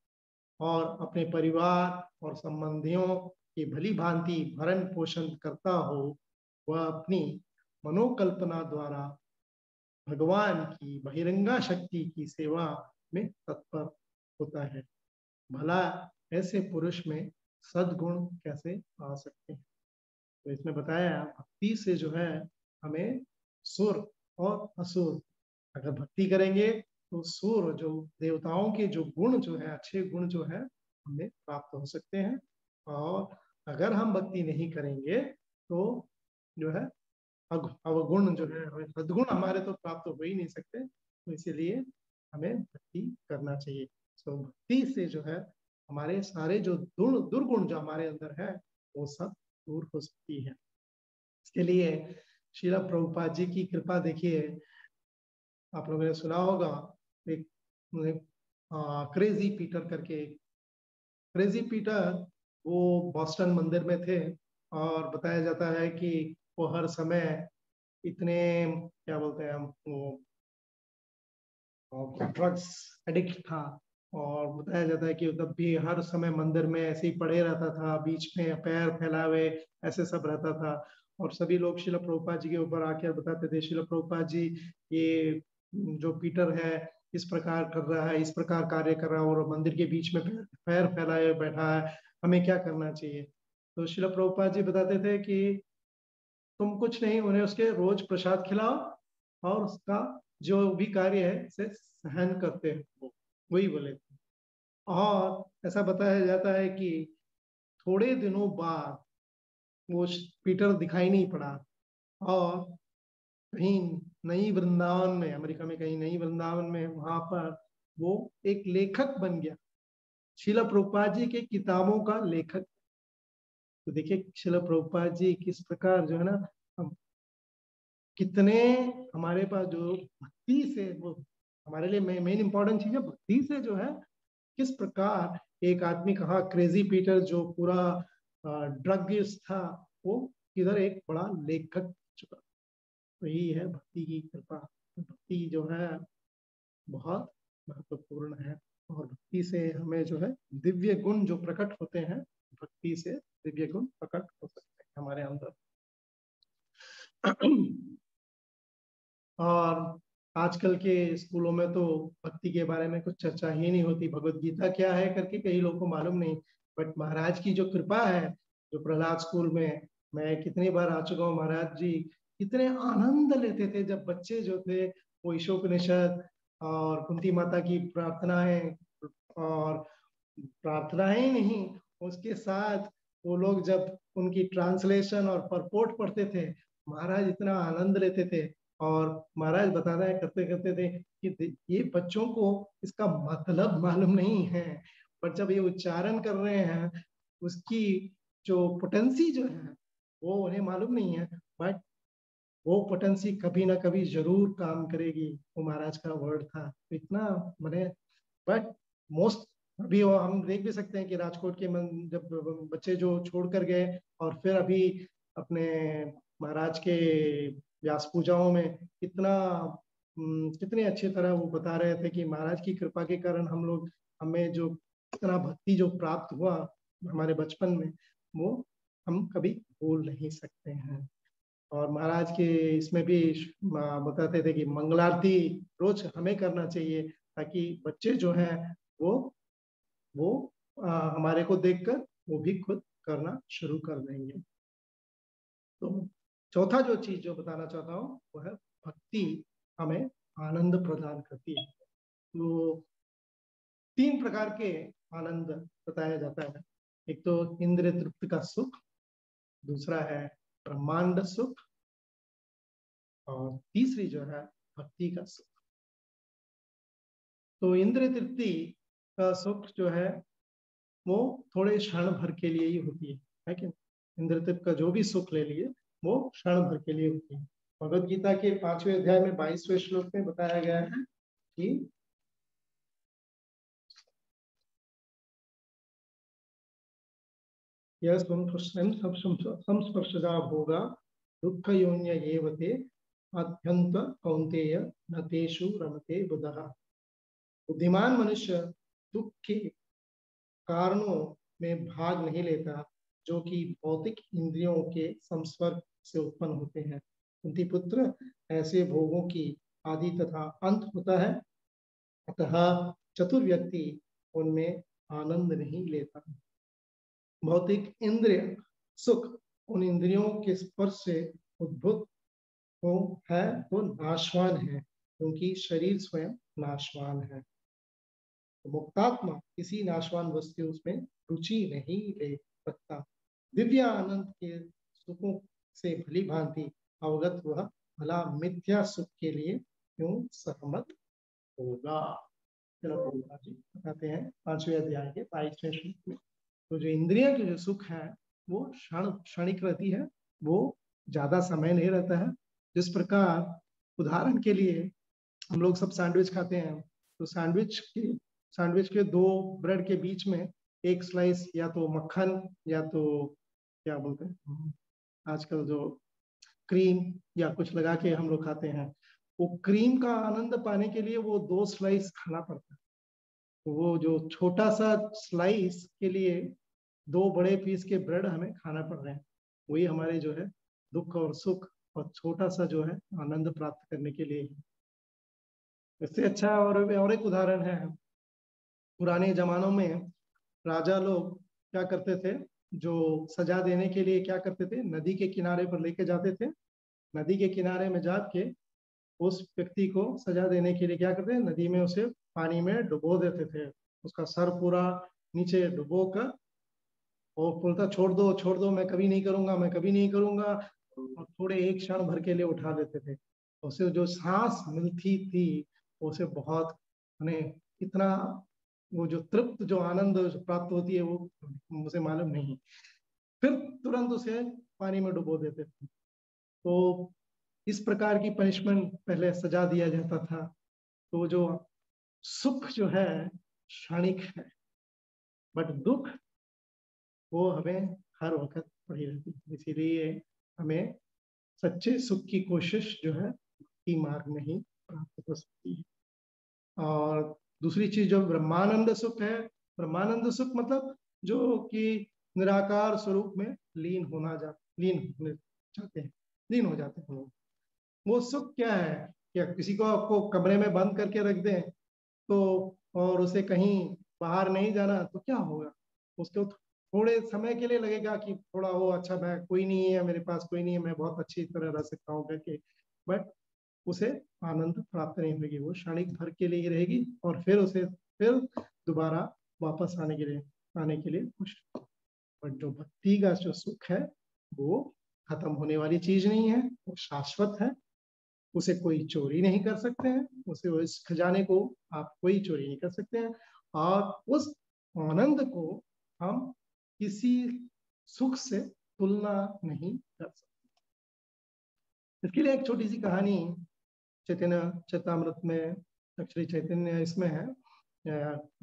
और अपने परिवार और संबंधियों की भली भांति भरण पोषण करता हो वह अपनी मनोकल्पना द्वारा भगवान की बहिरंगा शक्ति की सेवा में तत्पर होता है। भला ऐसे पुरुष में सदगुण कैसे आ सकते हैं? तो इसमें बताया, भक्ति से जो है हमें सुर और असुर, अगर भक्ति करेंगे तो सुर जो देवताओं के जो गुण जो है, अच्छे गुण जो है, हमें प्राप्त हो सकते हैं। और अगर हम भक्ति नहीं करेंगे तो जो है अवगुण जो है सदगुण हमारे तो प्राप्त हो ही नहीं सकते तो इसीलिए हमें भक्ति करना चाहिए। तो भक्ति से जो है, हमारे सारे जो दुर् दुर्गुण जो हमारे अंदर है, वो सब दूर हो सकती है। इसके लिए शीला प्रभुपाद जी की कृपा देखिए। आप लोगों ने सुना होगा, एक क्रेजी पीटर करके क्रेजी पीटर वो बॉस्टन मंदिर में थे और बताया जाता है कि वो हर समय इतने, क्या बोलते हैं वो ड्रग्स एडिक्ट था और बताया जाता है कि तब भी हर समय मंदिर में ऐसे ही पड़े रहता था, बीच में पैर फैला हुए ऐसे सब रहता था। और सभी लोग शिला प्रभुपा जी के ऊपर आकर बताते थे, शिला प्रभुपा जी, ये, जो पीटर है, इस प्रकार कर रहा है, इस प्रकार कार्य कर रहा है और मंदिर के बीच में पैर फैलाए बैठा है, हमें क्या करना चाहिए? तो शिला प्रभुपा जी बताते थे कि तुम कुछ नहीं, उन्हें उसके रोज प्रसाद खिलाओ और उसका जो भी कार्य है से सहन करते हो। वही बोले। थे और ऐसा बताया जाता है कि थोड़े दिनों बाद वो पीटर दिखाई नहीं पड़ा और कहीं नई वृंदावन में, अमेरिका में कहीं नई वृंदावन में, वहाँ पर वो एक लेखक बन गया। शिला प्रभुपाद जी के किताबों का लेखक तो देखिए शिल प्रभुपाद जी, किस प्रकार जो है ना, हम कितने हमारे पास जो भक्ति से वो हमारे लिए मेन इंपॉर्टेंट चीज़ है, भक्ति से जो है, किस प्रकार एक आदमी कहा क्रेजी पीटर जो पूरा ड्रग था, वो इधर एक बड़ा लेखक चुका। तो यही है भक्ति की कृपा। भक्ति जो है, बहुत महत्वपूर्ण है और भक्ति से हमें जो है, दिव्य गुण जो प्रकट होते हैं, भक्ति से दिव्य गुण प्रकट हो सकते हैं हमारे अंदर। और आजकल के स्कूलों में तो भक्ति के बारे में कुछ चर्चा ही नहीं होती। भगवत गीता क्या है करके कई लोगों को मालूम नहीं। बट महाराज की जो कृपा है, जो प्रहलाद स्कूल में मैं कितनी बार आ चुका हूँ, महाराज जी कितने आनंद लेते थे जब बच्चे जो थे, वो ईशोपनिषद और कुंती माता की प्रार्थनाएँ और प्रार्थनाएँ नहीं, उसके साथ वो लोग जब उनकी ट्रांसलेशन और परपोर्ट पढ़ते थे, महाराज इतना आनंद लेते थे और महाराज बताना है करते करते थे कि ये बच्चों को इसका मतलब *laughs* मालूम नहीं है। पर जब ये उच्चारण कर रहे हैं, उसकी जो पोटेंसी जो है, वो उन्हें मालूम नहीं है बट वो पोटेंसी कभी ना कभी ज़रूर काम करेगी। वो महाराज का वर्ड था। तो इतना मैंने बट मोस्ट अभी वो हम देख भी सकते हैं कि राजकोट के मन जब बच्चे जो छोड़ कर गए और फिर अभी अपने महाराज के व्यास पूजाओं में कितना कितने अच्छी तरह वो बता रहे थे कि महाराज की कृपा के कारण हम लोग, हमें जो इतना भक्ति जो प्राप्त हुआ हमारे बचपन में, वो हम कभी भूल नहीं सकते हैं। और महाराज के इसमें भी बताते थे कि मंगलारती रोज हमें करना चाहिए ताकि बच्चे जो हैं वो वो आ, हमारे को देखकर वो भी खुद करना शुरू कर देंगे। तो चौथा जो चीज़ जो बताना चाहता हूँ वो है भक्ति हमें आनंद प्रदान करती है। तो तीन प्रकार के आनंद बताया जाता है। एक तो इंद्र तृप्त का सुख दूसरा है ब्रह्मांड सुख और तीसरी जो है भक्ति का सुख। तो इंद्र तृप्ति का सुख जो है, वो थोड़े क्षण भर के लिए ही होती है है कि इंद्र तृप्त का जो भी सुख ले लिए, वो क्षण भर के लिए होती है। भगवत गीता के पाँचवें अध्याय में बाईसवें श्लोक में बताया गया है कि यह संस्पर्शजा भोगा दुख योन्य एवते अत्यंत कौंतेय न रमते बुध। बुद्धिमान मनुष्य दुख के कारणों में भाग नहीं लेता, जो कि भौतिक इंद्रियों के संस्पर्क से उत्पन्न होते हैं। कुंती पुत्र ऐसे भोगों की आदि तथा अंत होता है, अतः चतुर व्यक्ति उनमें आनंद नहीं लेता। भौतिक इंद्रिय सुख उन इंद्रियों के स्पर्श से उद्भुत हो है तो नाशवान है, क्योंकि शरीर स्वयं नाशवान है। तो मुक्तात्मा किसी नाशवान वस्तु उसमें रुचि नहीं ले सकता। दिव्य आनंद के सुखों से भली भांति अवगत वह भला मिथ्या सुख के लिए क्यों सहमत होगा? चलो जी, बताते हैं पाँचवें अध्याय के बाईसवें श्लोक में। तो जो इंद्रिया के जो सुख है, वो क्षण, क्षणिक रहती है, वो ज़्यादा समय नहीं रहता है। जिस प्रकार उदाहरण के लिए हम लोग सब सैंडविच खाते हैं तो सैंडविच के सैंडविच के दो ब्रेड के बीच में एक स्लाइस या तो मक्खन या तो क्या बोलते हैं? आजकल जो क्रीम या कुछ लगा के हम लोग खाते हैं, वो क्रीम का आनंद पाने के लिए वो दो स्लाइस खाना पड़ता है। तो वो जो छोटा सा स्लाइस के लिए दो बड़े पीस के ब्रेड हमें खाना पड़ रहे हैं, वही हमारे जो है दुख और सुख और छोटा सा जो है आनंद प्राप्त करने के लिए इससे अच्छा और और एक उदाहरण है पुराने जमानों में राजा लोग क्या करते थे? जो सजा देने के लिए क्या करते थे? नदी के किनारे पर लेके जाते थे। नदी के किनारे में जाके उस व्यक्ति को सजा देने के लिए क्या करते नदी में उसे पानी में डुबो देते थे। उसका सर पूरा नीचे डुबो कर और बोलता, छोड़ दो छोड़ दो, मैं कभी नहीं करूँगा, मैं कभी नहीं करूँगा। और थोड़े एक क्षण भर के लिए उठा देते थे। उसे जो सांस मिलती थी, उसे बहुत, मैंने इतना वो जो तृप्त, जो आनंद प्राप्त होती है, वो मुझे मालूम नहीं। फिर तुरंत उसे पानी में डुबो देते थे। तो इस प्रकार की पनिशमेंट पहले सजा दिया जाता था। तो जो सुख जो है, क्षणिक है। बट दुख, वो हमें हर वक्त पड़ी रहती है। इसीलिए हमें सच्चे सुख की कोशिश जो है मार्ग में ही प्राप्त हो सकती है। और दूसरी चीज़ जो ब्रह्मानंद सुख है, ब्रह्मानंद सुख मतलब जो कि निराकार स्वरूप में लीन होना जा, लीन होने चाहते हैं, लीन हो जाते हैं वो सुख क्या है क्या किसी को आपको कमरे में बंद करके रख दें तो और उसे कहीं बाहर नहीं जाना तो क्या होगा? उसको थोड़े समय के लिए लगेगा कि थोड़ा वो अच्छा मैं, कोई नहीं है मेरे पास, कोई नहीं है, मैं बहुत अच्छी तरह रह सकता हूँ करके। बट उसे आनंद प्राप्त नहीं होगी। वो क्षणिक भर के लिए ही रहेगी और फिर उसे फिर दोबारा वापस आने के लिए, आने के लिए खुश। बट जो भक्ति का जो सुख है, वो खत्म होने वाली चीज़ नहीं है। वो शाश्वत है। उसे कोई चोरी नहीं कर सकते हैं। उसे उस खजाने को आप कोई चोरी नहीं कर सकते हैं। और उस आनंद को हम किसी सुख से तुलना नहीं कर सकते। इसके लिए एक छोटी सी कहानी चैतन्य चैतामृत में, अक्षरी चैतन्य इसमें है।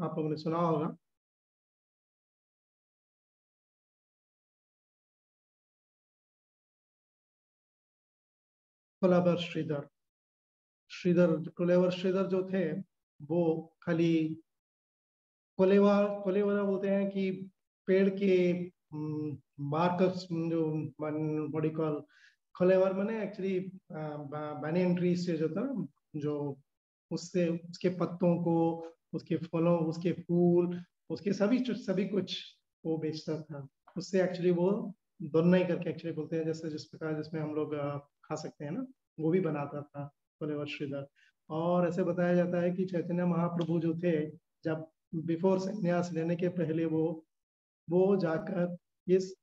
आप लोगों ने सुना होगा। कोलाबर श्रीधर। श्रीधर, कोलेवर श्रीधर जो थे, वो खाली कोलेवा, कोलेवरा बोलते हैं कि पेड़ के मार्कस जो, बॉडी कॉल कोलेवर मैंने एक्चुअली बैनियन ट्री से जो था जो उससे, उसके पत्तों को, उसके फलों, उसके फूल, उसके सभी सभी कुछ वो बेचता था। उससे एक्चुअली वो दोनों ही करके एक्चुअली बोलते हैं, जैसे जिस प्रकार जिसमें हम लोग खा सकते हैं ना, वो भी बनाता था कोलेवर श्रीधर। और ऐसे बताया जाता है कि चैतन्य महाप्रभु जो थे, जब बिफोर संन्यास लेने के पहले वो वो जाकर इस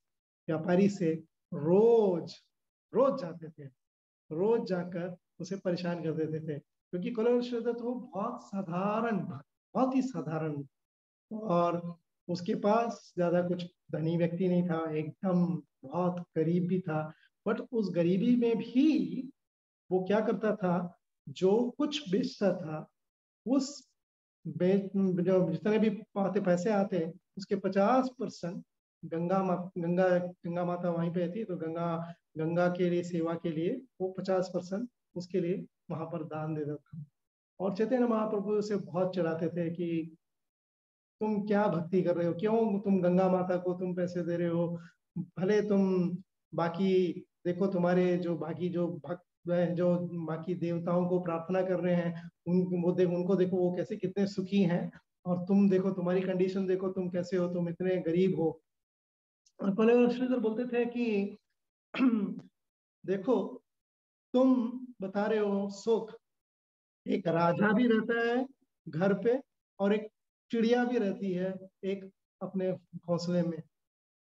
व्यापारी से रोज रोज जाते थे। रोज जाकर उसे परेशान कर देते थे। क्योंकि कोलेवर श्रीधर तो बहुत साधारण बहुत ही साधारण और उसके पास ज़्यादा कुछ धनी व्यक्ति नहीं था, एकदम बहुत गरीब भी था। बट उस गरीबी में भी वो क्या करता था, जो कुछ बेचता था, उस जो जितने भी आते पैसे आते, उसके पचास परसेंट गंगा मा, गंगा गंगा माता वहीं पे थी तो गंगा गंगा के लिए, सेवा के लिए, वो पचास परसेंट उसके लिए वहाँ पर दान देता था और चैतन्य महाप्रभु से बहुत चढ़ाते थे कि तुम क्या भक्ति कर रहे हो? क्यों तुम गंगा माता को तुम पैसे दे रहे हो? भले तुम बाकी, देखो तुम्हारे जो बाकी जो भक्त जो बाकी देवताओं को प्रार्थना कर रहे हैं, उन, वो देख उनको देखो वो कैसे कितने सुखी हैं। और तुम देखो, तुम्हारी कंडीशन देखो, तुम कैसे हो, तुम इतने गरीब हो। पहले श्रीधर बोलते थे कि *clears throat* देखो, तुम बता रहे हो सुख एक राजा भी रहता है घर पे और एक चिड़िया भी रहती है एक अपने घोंसले में।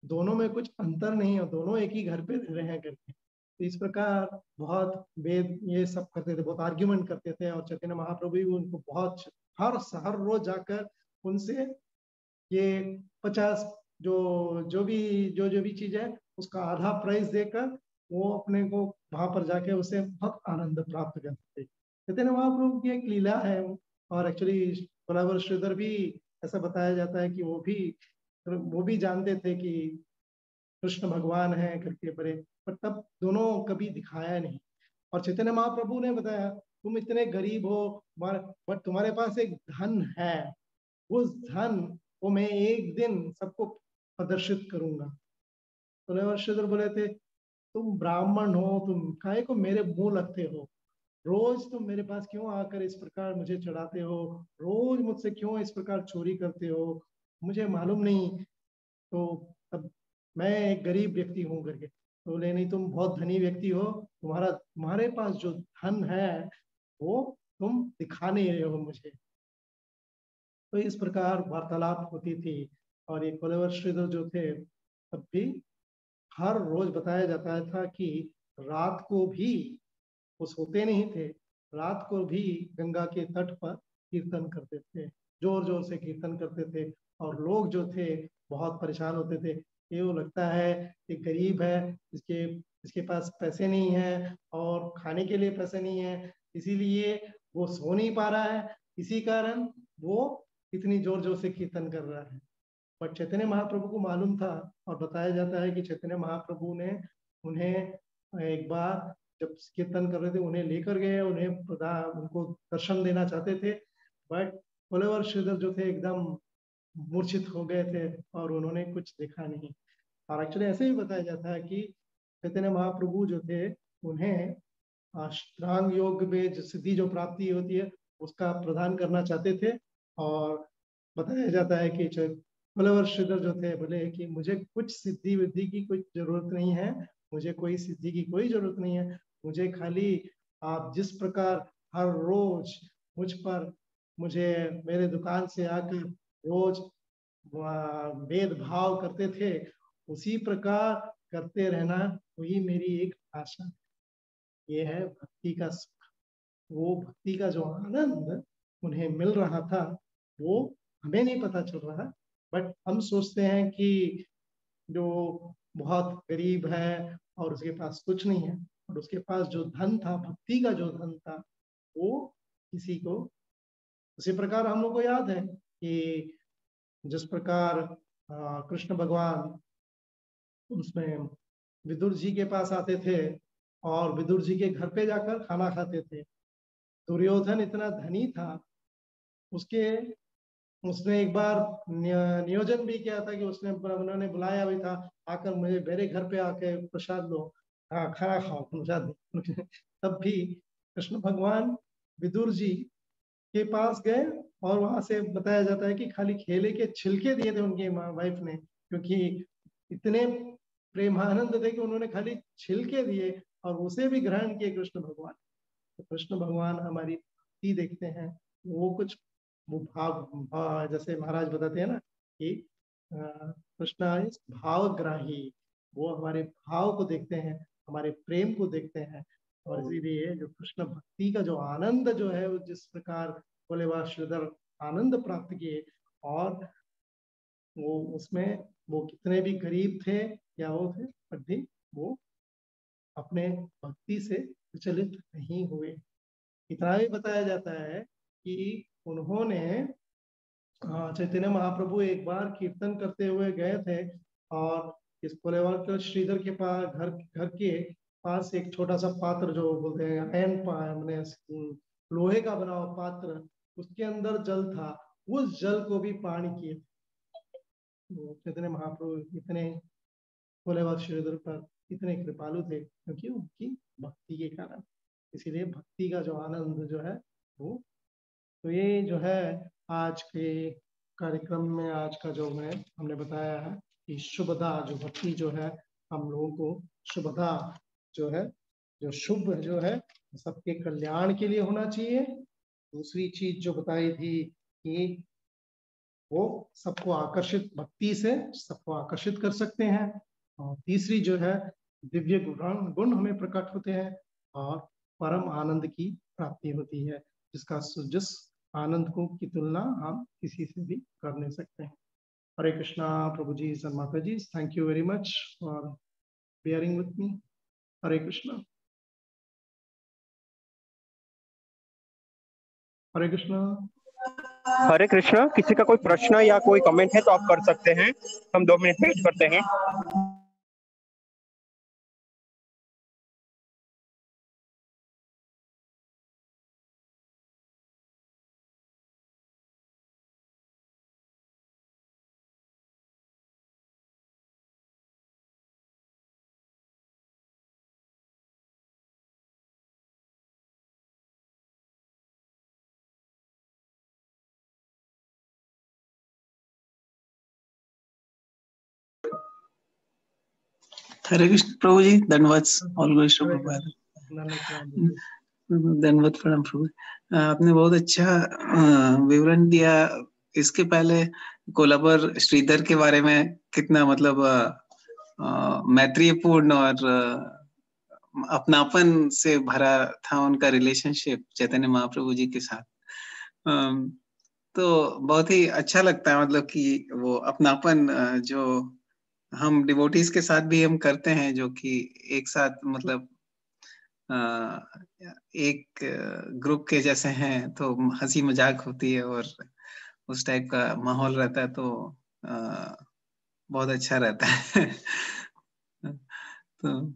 दोनों में कुछ अंतर नहीं है, दोनों एक ही घर पे रह करके। तो इस प्रकार बहुत वेद ये सब करते थे, बहुत आर्ग्यूमेंट करते थे और चैतन्य महाप्रभु भी उनको बहुत हर हर रोज जाकर उनसे ये पचास जो जो भी, जो जो भी चीज़ है उसका आधा प्राइस देकर वो अपने को वहाँ पर जाके उसे बहुत आनंद प्राप्त कर करते थे चैतन्य महाप्रभु की एक लीला है और एक्चुअली बराबर श्रीधर भी ऐसा बताया जाता है कि वो भी वो भी जानते थे कि कृष्ण भगवान है करके परे, पर तब दोनों कभी दिखाया नहीं। और चैतन्य महाप्रभु ने बताया, तुम इतने गरीब हो बट तुम्हारे पास एक धन है। उस धन को मैं एक दिन सबको प्रदर्शित करूँगा। तो बोले थे, तुम ब्राह्मण हो, तुम काय को मेरे मुँह लगते हो? रोज तुम मेरे पास क्यों आकर इस प्रकार मुझे चढ़ाते हो? रोज मुझसे क्यों इस प्रकार चोरी करते हो? मुझे मालूम नहीं। तो तब मैं एक गरीब व्यक्ति हूँ करके तो बोले, नहीं, तुम बहुत धनी व्यक्ति हो। तुम्हारा, तुम्हारे पास जो धन है, वो तुम दिखा नहीं रहे हो मुझे। तो इस प्रकार वार्तालाप होती थी और ये कोलेवर श्रीधर जो थे, तब भी हर रोज बताया जाता था कि रात को भी वो सोते नहीं थे। रात को भी गंगा के तट पर कीर्तन करते थे ज़ोर ज़ोर से कीर्तन करते थे और लोग जो थे बहुत परेशान होते थे। ये वो लगता है कि गरीब है, इसके इसके पास पैसे नहीं है और खाने के लिए पैसे नहीं है, इसीलिए वो सो नहीं पा रहा है। इसी कारण वो इतनी ज़ोर ज़ोर से कीर्तन कर रहा है। बट चैतन्य महाप्रभु को मालूम था और बताया जाता है कि चैतन्य महाप्रभु ने उन्हें एक बार जब कीर्तन कर रहे थे, उन्हें लेकर गए, उन्हें उनको दर्शन देना चाहते थे बट बोलेवर श्रीधर जो थे एकदम मूर्छित हो गए थे और उन्होंने कुछ देखा नहीं। और एक्चुअली ऐसे ही बताया जाता है कि चैतन्य महाप्रभु जो थे, उन्हें अष्टांग योग में जो सिद्धि जो प्राप्ति होती है, उसका प्रदान करना चाहते थे और बताया जाता है कि बोलेवर श्रीधर जो थे, बोले कि मुझे कुछ सिद्धि विद्धि की कुछ ज़रूरत नहीं है, मुझे कोई सिद्धि की कोई ज़रूरत नहीं है, मुझे खाली आप जिस प्रकार हर रोज मुझ पर, मुझे मेरे दुकान से आकर रोज भेदभाव करते थे, उसी प्रकार करते रहना वही मेरी एक आशा ये है भक्ति का सुख। वो भक्ति का जो आनंद उन्हें मिल रहा था, वो हमें नहीं पता चल रहा बट हम सोचते हैं कि जो बहुत गरीब है और उसके पास कुछ नहीं है, और उसके पास जो धन था, भक्ति का जो धन था, वो किसी को, उसी प्रकार हम लोग को याद है कि जिस प्रकार कृष्ण भगवान उसमें विदुर जी के पास आते थे और विदुर जी के घर पे जाकर खाना खाते थे। दुर्योधन इतना धनी था, उसके उसने एक बार नियोजन भी किया था कि उसने उन्होंने बुलाया भी था, आकर मुझे मेरे घर पे आके प्रसाद लो। हाँ खाना खाओ, प्रसाद *laughs* तब भी कृष्ण भगवान विदुर जी के पास गए और वहाँ से बताया जाता है कि खाली खेले के छिलके दिए थे उनकी वाइफ ने, क्योंकि इतने प्रेमानंद थे कि उन्होंने खाली छिलके दिए और उसे भी ग्रहण किए कृष्ण भगवान। तो कृष्ण भगवान हमारी भक्ति देखते हैं, वो कुछ वो भाव जैसे महाराज बताते हैं ना कि कृष्ण भावग्राही वो हमारे भाव को देखते हैं हमारे प्रेम को देखते हैं और इसीलिए जो कृष्ण भक्ति का जो आनंद जो है वो जिस प्रकार बोले श्रीधर आनंद प्राप्त किए और वो उसमें वो कितने भी गरीब थे या वो थे पर भी वो अपने भक्ति से विचलित नहीं हुए। इतना भी बताया जाता है कि उन्होंने चैतन्य महाप्रभु एक बार कीर्तन करते हुए गए थे और इस कोलेवाल श्रीधर के पास घर घर के पास एक छोटा सा पात्र जो बोलते हैं अयन मैंने लोहे का बना हुआ पात्र, उसके अंदर जल था। उस जल को भी पानी किए तो चैतन्य महाप्रभु इतने भोलेबाग श्रीधर पर इतने कृपालु थे, क्योंकि उनकी भक्ति के कारण। इसीलिए भक्ति का जो आनंद जो है, वो तो ये जो है आज के कार्यक्रम में, आज का जो है हमने बताया है कि शुभदा जो भक्ति जो है हम लोगों को, शुभदा जो है, जो शुभ जो है, सबके कल्याण के लिए होना चाहिए। दूसरी चीज़ जो बताई थी कि वो सबको आकर्षित, भक्ति से सबको आकर्षित कर सकते हैं। और तीसरी जो है, दिव्य गुण गुण हमें प्रकट होते हैं और परम आनंद की प्राप्ति होती है, जिसका जिस आनंद को की तुलना हम किसी से भी कर नहीं सकते हैं। हरे कृष्णा, प्रभु जी सन माता जी thank you very much for bearing with me Hare Krishna. Hare Krishna. Hare Krishna, किसी का कोई प्रश्न या कोई कमेंट है तो आप कर सकते हैं। हम दो मिनट वेट करते हैं। हरे कृष्ण प्रभु जी धन्यवाद ऑल धन्यवाद प्रणाम प्रभु। आपने बहुत अच्छा विवरण दिया। इसके पहले कोलाबर श्रीधर के बारे में कितना मतलब मैत्रीपूर्ण और अपनापन से भरा था उनका रिलेशनशिप चैतन्य महाप्रभु जी के साथ। तो बहुत ही अच्छा लगता है मतलब कि वो अपनापन जो हम डिवोटीज के साथ भी हम करते हैं जो कि एक साथ मतलब एक ग्रुप के जैसे हैं तो हँसी मज़ाक होती है और उस टाइप का माहौल रहता है तो बहुत अच्छा रहता है। *laughs* तो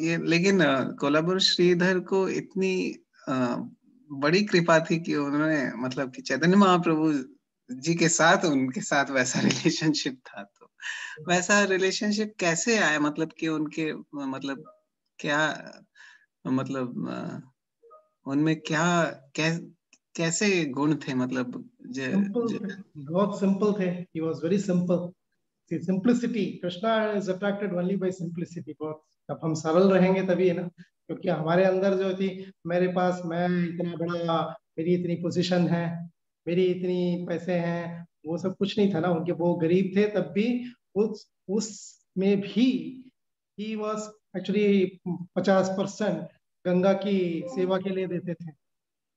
ये लेकिन कोलाबर श्रीधर को इतनी बड़ी कृपा थी कि उन्होंने मतलब कि चैतन्य महाप्रभु जी के साथ उनके साथ वैसा *laughs* रिलेशनशिप था तो। वैसा रिलेशनशिप कैसे आया? मतलब कि उनके मतलब क्या मतलब उनमें क्या कै, कैसे गुण थे? मतलब ज, ज, बहुत सिंपल थे। He was very simple simplicity Krishna is attracted only by simplicity बहुत अब हम सरल रहेंगे तभी है ना? क्योंकि हमारे अंदर जो थी मेरे पास मैं इतना बड़ा मेरी इतनी पोजीशन है मेरी इतनी पैसे हैं वो सब कुछ नहीं था ना उनके वो गरीब थे तब भी उस उसमें भी ही वॉज़ एक्चुअली पचास परसेंट गंगा की सेवा के लिए देते थे।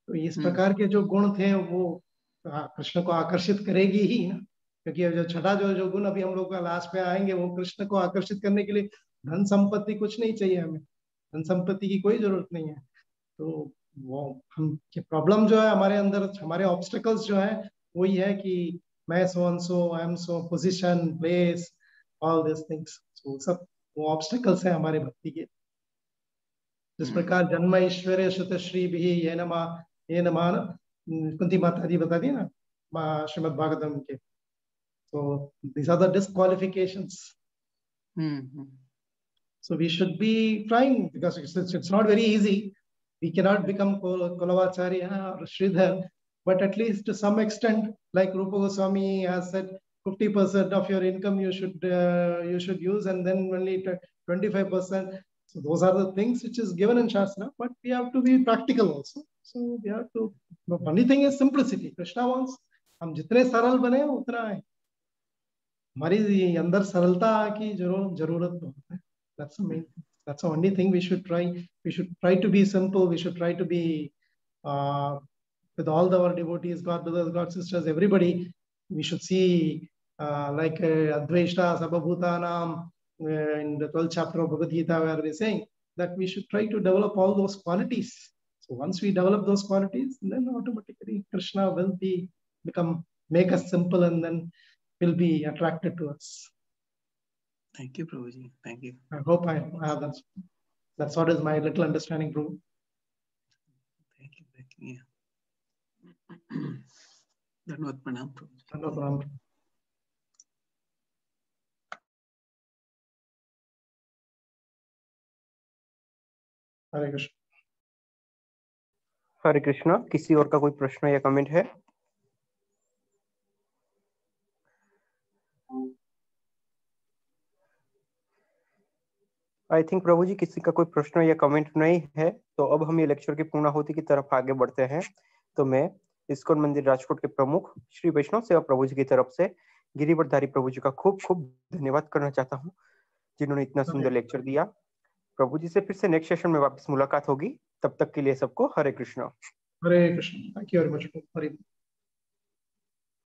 तो इस हम्म। प्रकार के जो गुण थे वो कृष्ण को आकर्षित करेगी ही ना क्योंकि जो छठा जो जो गुण अभी हम लोग का लास्ट में आएँगे वो कृष्ण को आकर्षित करने के लिए धन संपत्ति कुछ नहीं चाहिए हमें। धन संपत्ति की कोई ज़रूरत नहीं है। तो वो हम प्रॉब्लम जो है हमारे अंदर हमारे ऑब्स्टिकल्स जो है वही है कि मैं so and so I am so position place all this things सब वो ऑब्स्टिकल्स है हमारे भक्ति के जिस हम्म। प्रकार जन्म ऐश्वर्य श्रुत श्री भी ये नमा ये नमा कुंती माता जी बता दी ना श्रीमद भागवतम के So these are the disqualifications. So we should be trying because it's, it's not very easy. We cannot become Kulavacharya or Sridhar, but at least to some extent, like Rupa Goswami has said, 50% of your income you should uh, you should use, and then only 25%. So those are the things which is given in Shastra, but we have to be practical also. So we have to. The only thing is simplicity. Krishna wants हम जितने सरल बने उतना है हमारी अंदर सरलता की ज़रूर ज़रूरत बहुत है that's the the only thing we should try. We should try to be simple. We should try to be uh, with all our devotees god brothers god sisters everybody we should see uh, like uh, advaishta sababhutanam uh, in the 12th chapter of bhagavad gita where we're saying that we should try to develop all those qualities. So once we develop those qualities then automatically krishna will be become make us simple and then will be attracted to us. Thank you, Prabhuji. Thank you. I hope I have that. That's what is my little understanding, Prabhu. Thank you. Thank you. Yeah. धन्यवाद प्रणाम धन्यवाद प्रणाम हरे कृष्ण हरे कृष्णा किसी और का कोई प्रश्न या कमेंट है आई थिंक प्रभु जी किसी का कोई प्रश्न या कमेंट नहीं है तो अब हम ये लेक्चर की पूर्णाहुति की तरफ़ आगे बढ़ते हैं। तो मैं इस्कॉन मंदिर राजकोट के प्रमुख श्री वैष्णव सेवा प्रभु जी की तरफ़ से गिरिवरधारी प्रभु जी का खूब खूब धन्यवाद करना चाहता हूँ जिन्होंने इतना सुंदर लेक्चर दिया। प्रभु जी से फिर से नेक्स्ट सेशन में वापस मुलाकात होगी। तब तक के लिए सबको Hare Krishna. Hare Krishna. Thank you very much Hare